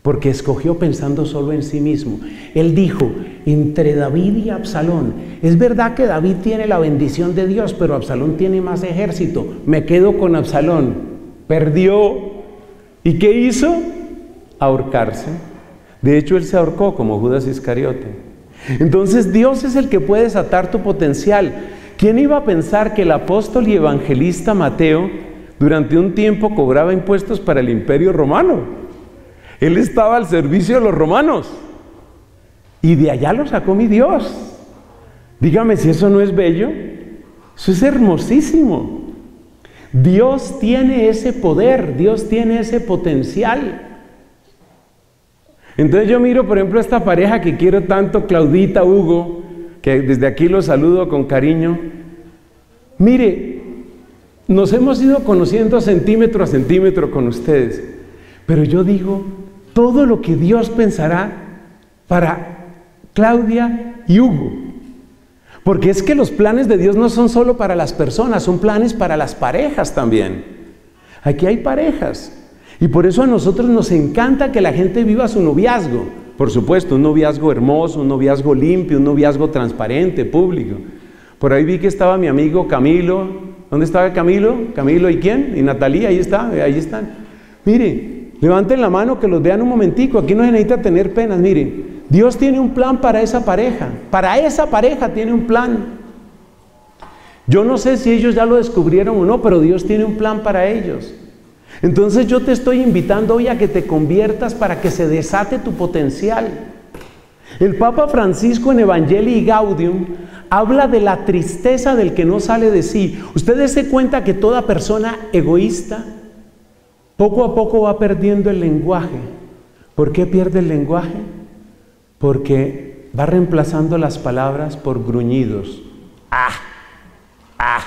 S1: porque escogió pensando solo en sí mismo. Él dijo, entre David y Absalón, es verdad que David tiene la bendición de Dios, pero Absalón tiene más ejército, me quedo con Absalón. Perdió. ¿Y qué hizo? Ahorcarse. De hecho, él se ahorcó como Judas Iscariote. Entonces Dios es el que puede desatar tu potencial. ¿Quién iba a pensar que el apóstol y evangelista Mateo durante un tiempo cobraba impuestos para el imperio romano? Él estaba al servicio de los romanos. Y de allá lo sacó mi Dios. Dígame si eso no es bello. Eso es hermosísimo. Dios tiene ese poder, Dios tiene ese potencial. Entonces yo miro, por ejemplo, a esta pareja que quiero tanto, Claudita, Hugo, que desde aquí los saludo con cariño. Mire, nos hemos ido conociendo centímetro a centímetro con ustedes, pero yo digo, todo lo que Dios pensará para Claudia y Hugo. Porque es que los planes de Dios no son solo para las personas, son planes para las parejas también. Aquí hay parejas. Y por eso a nosotros nos encanta que la gente viva su noviazgo. Por supuesto, un noviazgo hermoso, un noviazgo limpio, un noviazgo transparente, público. Por ahí vi que estaba mi amigo Camilo. ¿Dónde estaba Camilo? Camilo y quién? Y Natalia, ahí está, ahí están. Mire, Levanten la mano que los vean un momentico. Aquí no se necesita tener penas. Miren, Dios tiene un plan para esa pareja. Para esa pareja tiene un plan. Yo no sé si ellos ya lo descubrieron o no, pero Dios tiene un plan para ellos. Entonces yo te estoy invitando hoy a que te conviertas para que se desate tu potencial. El Papa Francisco en Evangelii Gaudium habla de la tristeza del que no sale de sí. Ustedes se cuenta que toda persona egoísta, poco a poco va perdiendo el lenguaje. ¿Por qué pierde el lenguaje? Porque va reemplazando las palabras por gruñidos. Ah, ah.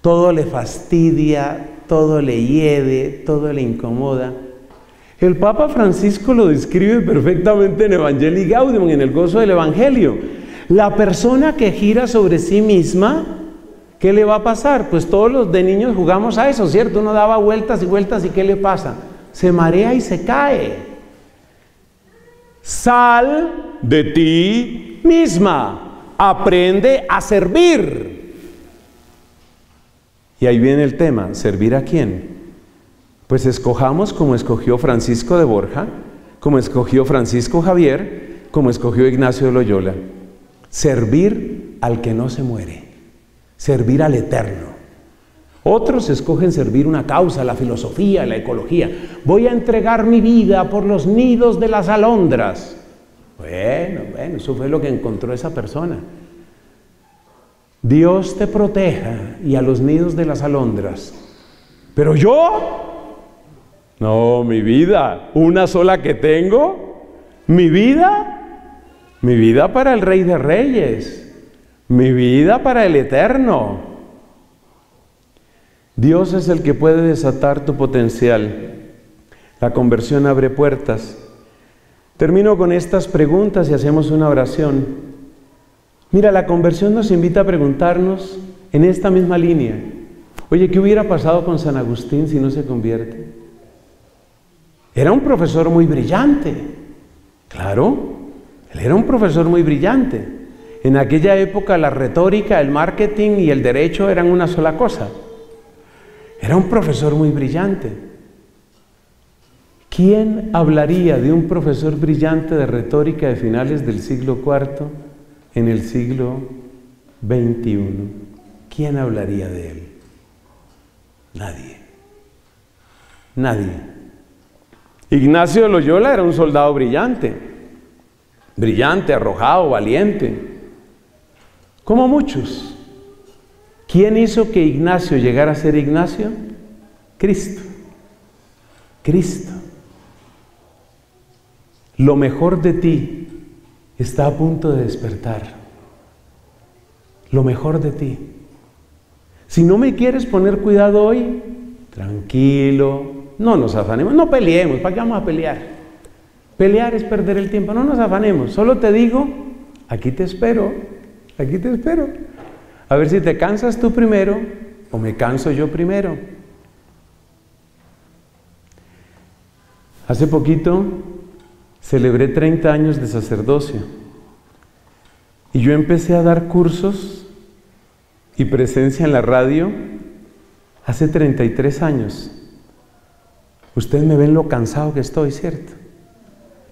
S1: Todo le fastidia, todo le hiede, todo le incomoda. El Papa Francisco lo describe perfectamente en Evangelii Gaudium, en el gozo del Evangelio. La persona que gira sobre sí misma ¿Qué le va a pasar? Pues todos los de niños jugamos a eso, ¿cierto? Uno daba vueltas y vueltas y ¿qué le pasa? Se marea y se cae. Sal de ti misma, aprende a servir. Y ahí viene el tema, ¿servir a quién? Pues escojamos como escogió Francisco de Borja, como escogió Francisco Javier, como escogió Ignacio de Loyola. Servir al que no se muere servir al eterno. Otros escogen servir una causa, la filosofía, la ecología. Voy a entregar mi vida por los nidos de las alondras. Bueno, bueno, eso fue lo que encontró esa persona. Dios te proteja y a los nidos de las alondras. Pero yo, no, mi vida, una sola que tengo, mi vida, mi vida para el Rey de Reyes. Mi vida para el eterno. Dios es el que puede desatar tu potencial. La conversión abre puertas. Termino con estas preguntas y hacemos una oración. Mira, la conversión nos invita a preguntarnos en esta misma línea. Oye, ¿qué hubiera pasado con San Agustín si no se convierte? Era un profesor muy brillante. Claro, él era un profesor muy brillante. En aquella época la retórica, el marketing y el derecho eran una sola cosa. Era un profesor muy brillante. ¿Quién hablaría de un profesor brillante de retórica de finales del siglo IV en el siglo XXI? ¿Quién hablaría de él? Nadie. Nadie. Ignacio Loyola era un soldado brillante, brillante, arrojado, valiente, como muchos. ¿Quién hizo que Ignacio llegara a ser Ignacio? Cristo. Cristo. Lo mejor de ti está a punto de despertar. Lo mejor de ti. Si no me quieres poner cuidado hoy, tranquilo, no nos afanemos, no peleemos, ¿para qué vamos a pelear? Pelear es perder el tiempo, no nos afanemos, solo te digo, aquí te espero, aquí te espero. A ver si te cansas tú primero o me canso yo primero. Hace poquito celebré 30 años de sacerdocio y yo empecé a dar cursos y presencia en la radio hace 33 años. Ustedes me ven lo cansado que estoy, ¿cierto?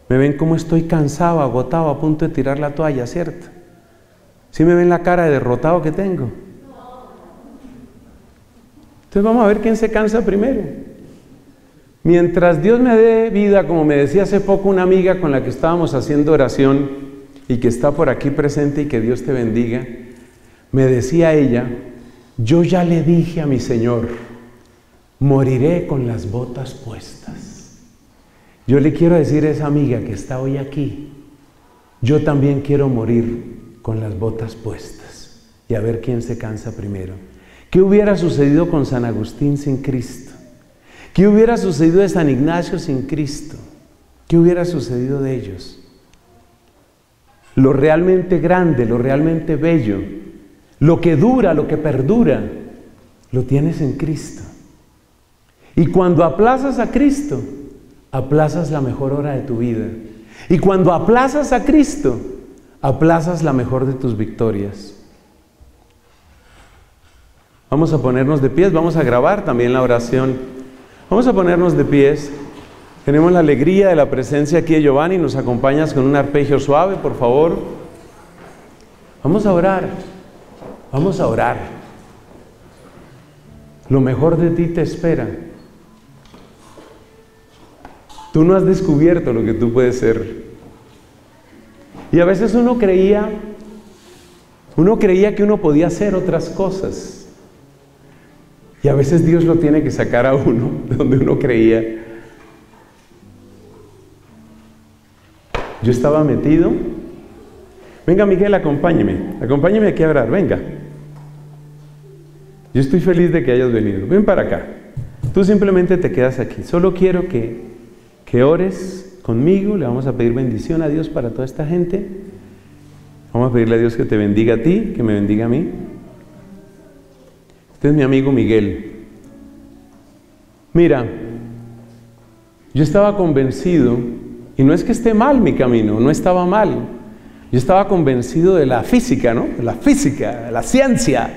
S1: Me ven como estoy cansado, agotado, a punto de tirar la toalla, ¿cierto? ¿Sí me ven la cara de derrotado que tengo? Entonces vamos a ver quién se cansa primero. Mientras Dios me dé vida, como me decía hace poco una amiga con la que estábamos haciendo oración y que está por aquí presente y que Dios te bendiga, me decía ella, yo ya le dije a mi Señor, moriré con las botas puestas. Yo le quiero decir a esa amiga que está hoy aquí, yo también quiero morir con las botas puestas y a ver quién se cansa primero. ¿Qué hubiera sucedido con San Agustín sin Cristo? ¿Qué hubiera sucedido de San Ignacio sin Cristo? ¿Qué hubiera sucedido de ellos? Lo realmente grande, lo realmente bello, lo que dura, lo que perdura, lo tienes en Cristo. Y cuando aplazas a Cristo, aplazas la mejor hora de tu vida. Y cuando aplazas a Cristo, aplazas la mejor de tus victorias. Vamos a ponernos de pies, vamos a grabar también la oración Vamos a ponernos de pies. Tenemos la alegría de la presencia aquí de Giovanni. Nos acompañas con un arpegio suave, por favor. Vamos a orar. Vamos a orar. Lo mejor de ti te espera. Tú no has descubierto lo que tú puedes ser. Y a veces uno creía, uno creía que uno podía hacer otras cosas. Y a veces Dios lo tiene que sacar a uno de donde uno creía. Yo estaba metido. Venga, Miguel, acompáñeme. Acompáñeme aquí a orar. Venga. Yo estoy feliz de que hayas venido. Ven para acá. Tú simplemente te quedas aquí. Solo quiero que, que ores conmigo. Le vamos a pedir bendición a Dios para toda esta gente. Vamos a pedirle a Dios que te bendiga a ti, que me bendiga a mí. Este es mi amigo Miguel. Mira, yo estaba convencido, y no es que esté mal mi camino, no estaba mal. Yo estaba convencido de la física, ¿no? La física, la ciencia.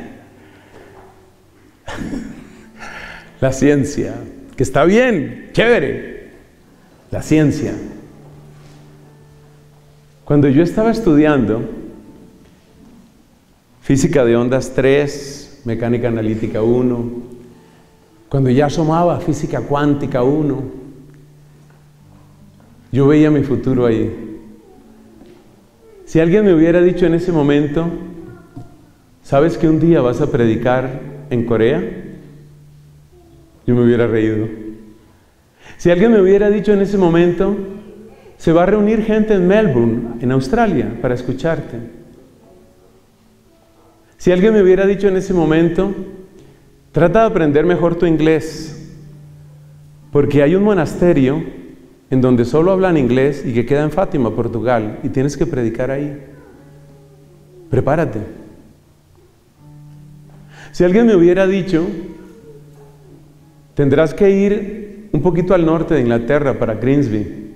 S1: la ciencia, que está bien, chévere. La ciencia. Cuando yo estaba estudiando física de ondas 3, mecánica analítica 1, cuando ya asomaba física cuántica 1, yo veía mi futuro ahí. Si alguien me hubiera dicho en ese momento, ¿sabes que un día vas a predicar en Corea? Yo me hubiera reído. Si alguien me hubiera dicho en ese momento, se va a reunir gente en Melbourne, en Australia, para escucharte. Si alguien me hubiera dicho en ese momento, trata de aprender mejor tu inglés, porque hay un monasterio en donde solo hablan inglés y que queda en Fátima, Portugal, y tienes que predicar ahí. Prepárate. Si alguien me hubiera dicho, tendrás que ir un poquito al norte de Inglaterra, para Grimsby,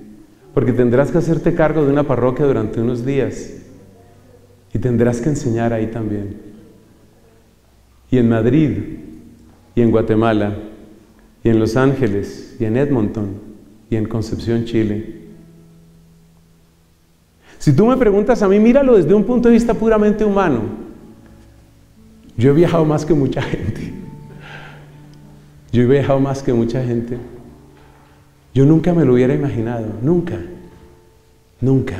S1: porque tendrás que hacerte cargo de una parroquia durante unos días y tendrás que enseñar ahí también. Y en Madrid y en Guatemala, y en Los Ángeles, y en Edmonton, y en Concepción, Chile. Si tú me preguntas a mí, míralo desde un punto de vista puramente humano. Yo he viajado más que mucha gente. Yo he viajado más que mucha gente. Yo nunca me lo hubiera imaginado, nunca, nunca.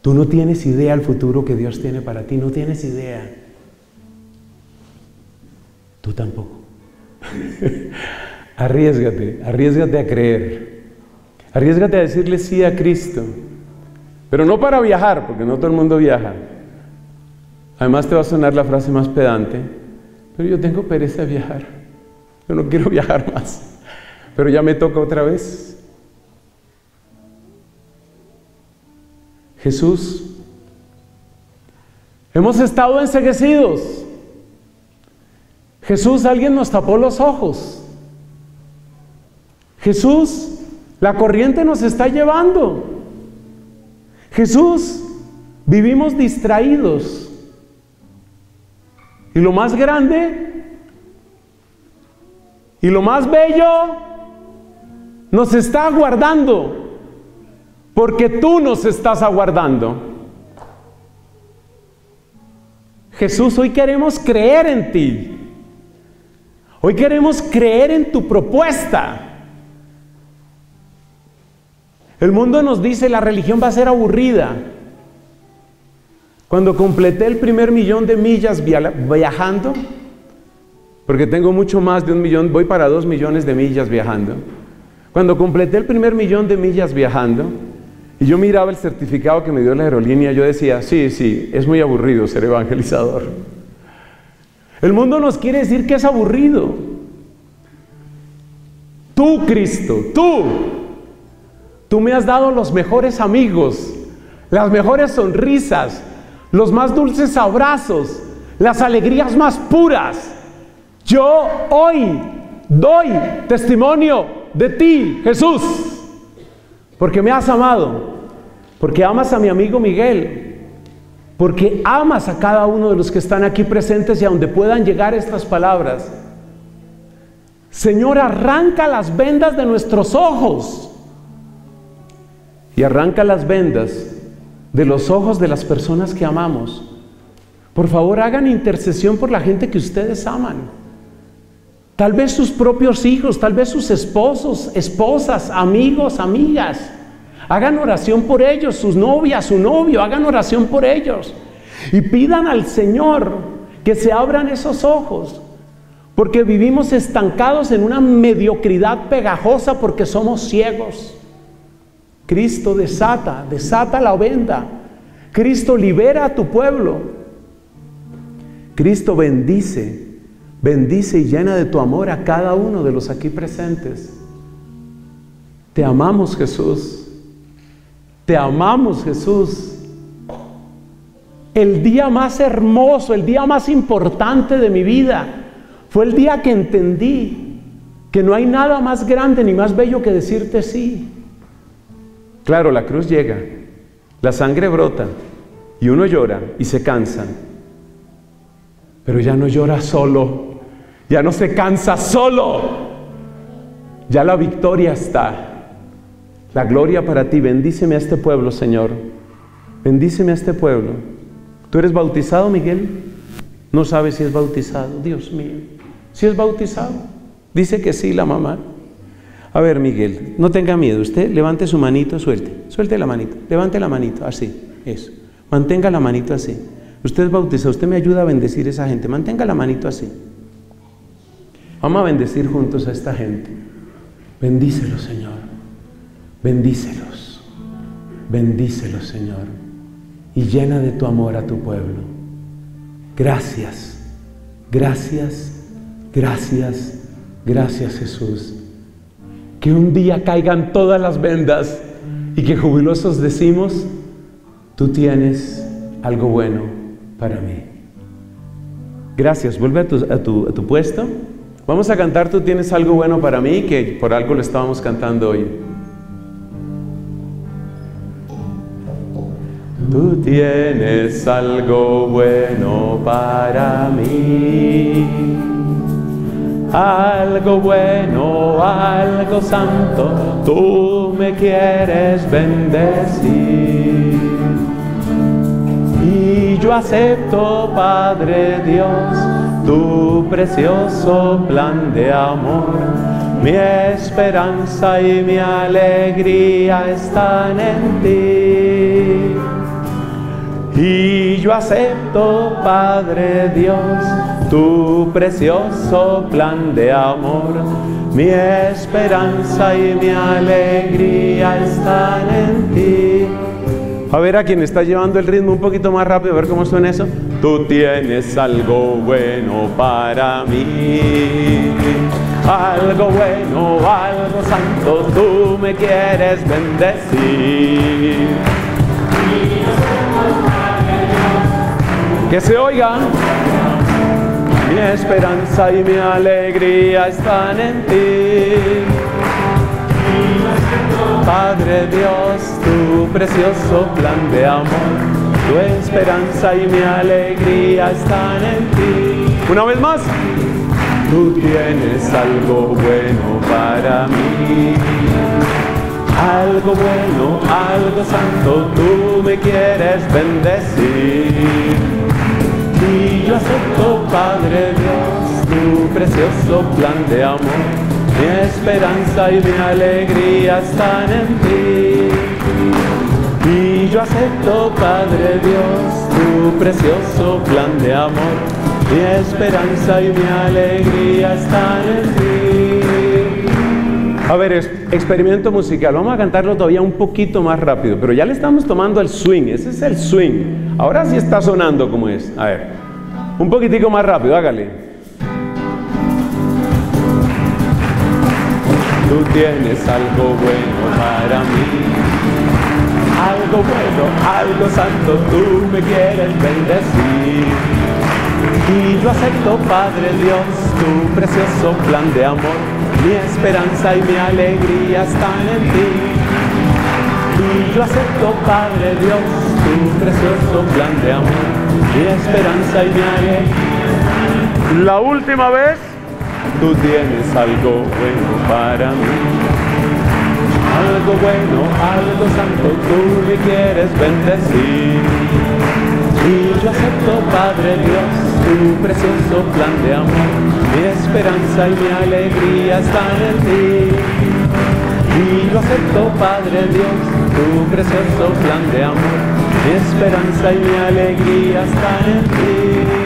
S1: Tú no tienes idea del futuro que Dios tiene para ti, no tienes idea. Tú tampoco. arriesgate, arriesgate a creer. Arriesgate a decirle sí a Cristo. Pero no para viajar, porque no todo el mundo viaja. Además te va a sonar la frase más pedante, pero yo tengo pereza de viajar. Yo no quiero viajar más. Pero ya me toca otra vez. Jesús, hemos estado enseguecidos. Jesús, alguien nos tapó los ojos. Jesús, la corriente nos está llevando. Jesús, vivimos distraídos. Y lo más grande y lo más bello nos está aguardando, porque tú nos estás aguardando. Jesús, hoy queremos creer en ti. Hoy queremos creer en tu propuesta. El mundo nos dice la religión va a ser aburrida. Cuando completé el primer millón de millas viajando, porque tengo mucho más de un millón, voy para dos millones de millas viajando. Cuando completé el primer millón de millas viajando, y yo miraba el certificado que me dio la aerolínea, yo decía, sí, sí, es muy aburrido ser evangelizador. El mundo nos quiere decir que es aburrido. Tú, Cristo, tú, tú me has dado los mejores amigos, las mejores sonrisas, los más dulces abrazos, las alegrías más puras. Yo hoy doy testimonio de ti, Jesús, porque me has amado, porque amas a mi amigo Miguel, porque amas a cada uno de los que están aquí presentes y a donde puedan llegar estas palabras. Señor, arranca las vendas de nuestros ojos y arranca las vendas de los ojos de las personas que amamos. Por favor, hagan intercesión por la gente que ustedes aman. Tal vez sus propios hijos, tal vez sus esposos, esposas, amigos, amigas. Hagan oración por ellos, sus novias, su novio, hagan oración por ellos. Y pidan al Señor que se abran esos ojos. Porque vivimos estancados en una mediocridad pegajosa porque somos ciegos. Cristo desata, desata la venda. Cristo libera a tu pueblo. Cristo bendice, bendice y llena de tu amor a cada uno de los aquí presentes. Te amamos Jesús. Te amamos Jesús. El día más hermoso, el día más importante de mi vida fue el día que entendí que no hay nada más grande ni más bello que decirte sí. Claro, la cruz llega, la sangre brota y uno llora y se cansa. Pero ya no llora solo, ya no se cansa solo. Ya la victoria está. La gloria para ti. Bendíceme a este pueblo, Señor. Bendíceme a este pueblo. ¿Tú eres bautizado, Miguel? No sabes si es bautizado. Dios mío. Si es bautizado. Dice que sí, la mamá. A ver, Miguel, no tenga miedo. Usted levante su manito, suelte. Suelte la manito. Levante la manito. Así. Eso. Mantenga la manito así. Usted es bautizado. Usted me ayuda a bendecir a esa gente. Mantenga la manito así. Vamos a bendecir juntos a esta gente. Bendícelo, Señor. Bendícelos, bendícelos Señor, y llena de tu amor a tu pueblo. Gracias, gracias, gracias, gracias Jesús. Que un día caigan todas las vendas y que jubilosos decimos, tú tienes algo bueno para mí. Gracias, vuelve a tu, a tu puesto. Vamos a cantar, tú tienes algo bueno para mí, que por algo lo estábamos cantando hoy. Tú tienes algo bueno para mí. algo bueno, algo santo, tú me quieres bendecir. Y yo acepto, Padre Dios, tu precioso plan de amor. Mi esperanza y mi alegría están en ti. Y yo acepto, Padre Dios, tu precioso plan de amor. Mi esperanza y mi alegría están en ti. A ver a quien está llevando el ritmo un poquito más rápido, a ver cómo suena eso. Tú tienes algo bueno para mí. Algo bueno, algo santo, tú me quieres bendecir. Que se oiga. Mi esperanza y mi alegría están en ti. Padre Dios, tu precioso plan de amor, tu esperanza y mi alegría están en ti. Una vez más, tú tienes algo bueno para mí. Algo bueno, algo santo, tú me quieres bendecir. Y yo acepto, Padre Dios, tu precioso plan de amor. Mi esperanza y mi alegría están en ti. Y yo acepto, Padre Dios, tu precioso plan de amor. Mi esperanza y mi alegría están en ti. A ver, experimento musical. Vamos a cantarlo todavía un poquito más rápido, pero ya le estamos tomando el swing. Ese es el swing. Ahora sí está sonando como es. A ver, un poquitico más rápido, hágale. Tú tienes algo bueno para mí. Algo bueno, algo santo, tú me quieres bendecir. Y yo acepto, Padre Dios, tu precioso plan de amor. Mi esperanza y mi alegría están en ti. Y yo acepto, Padre Dios, tu precioso plan de amor. Mi esperanza y mi alegría. La última vez tú tienes algo bueno para mí. Algo bueno, algo santo, tú me quieres bendecir. Y yo acepto, Padre Dios, tu precioso plan de amor. Mi esperanza y mi alegría están en ti. Y yo acepto, Padre Dios, tu precioso plan de amor. Mi esperanza y mi alegría están en ti.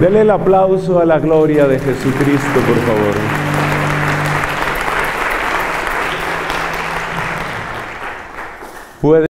S1: Dele el aplauso a la gloria de Jesucristo, por favor.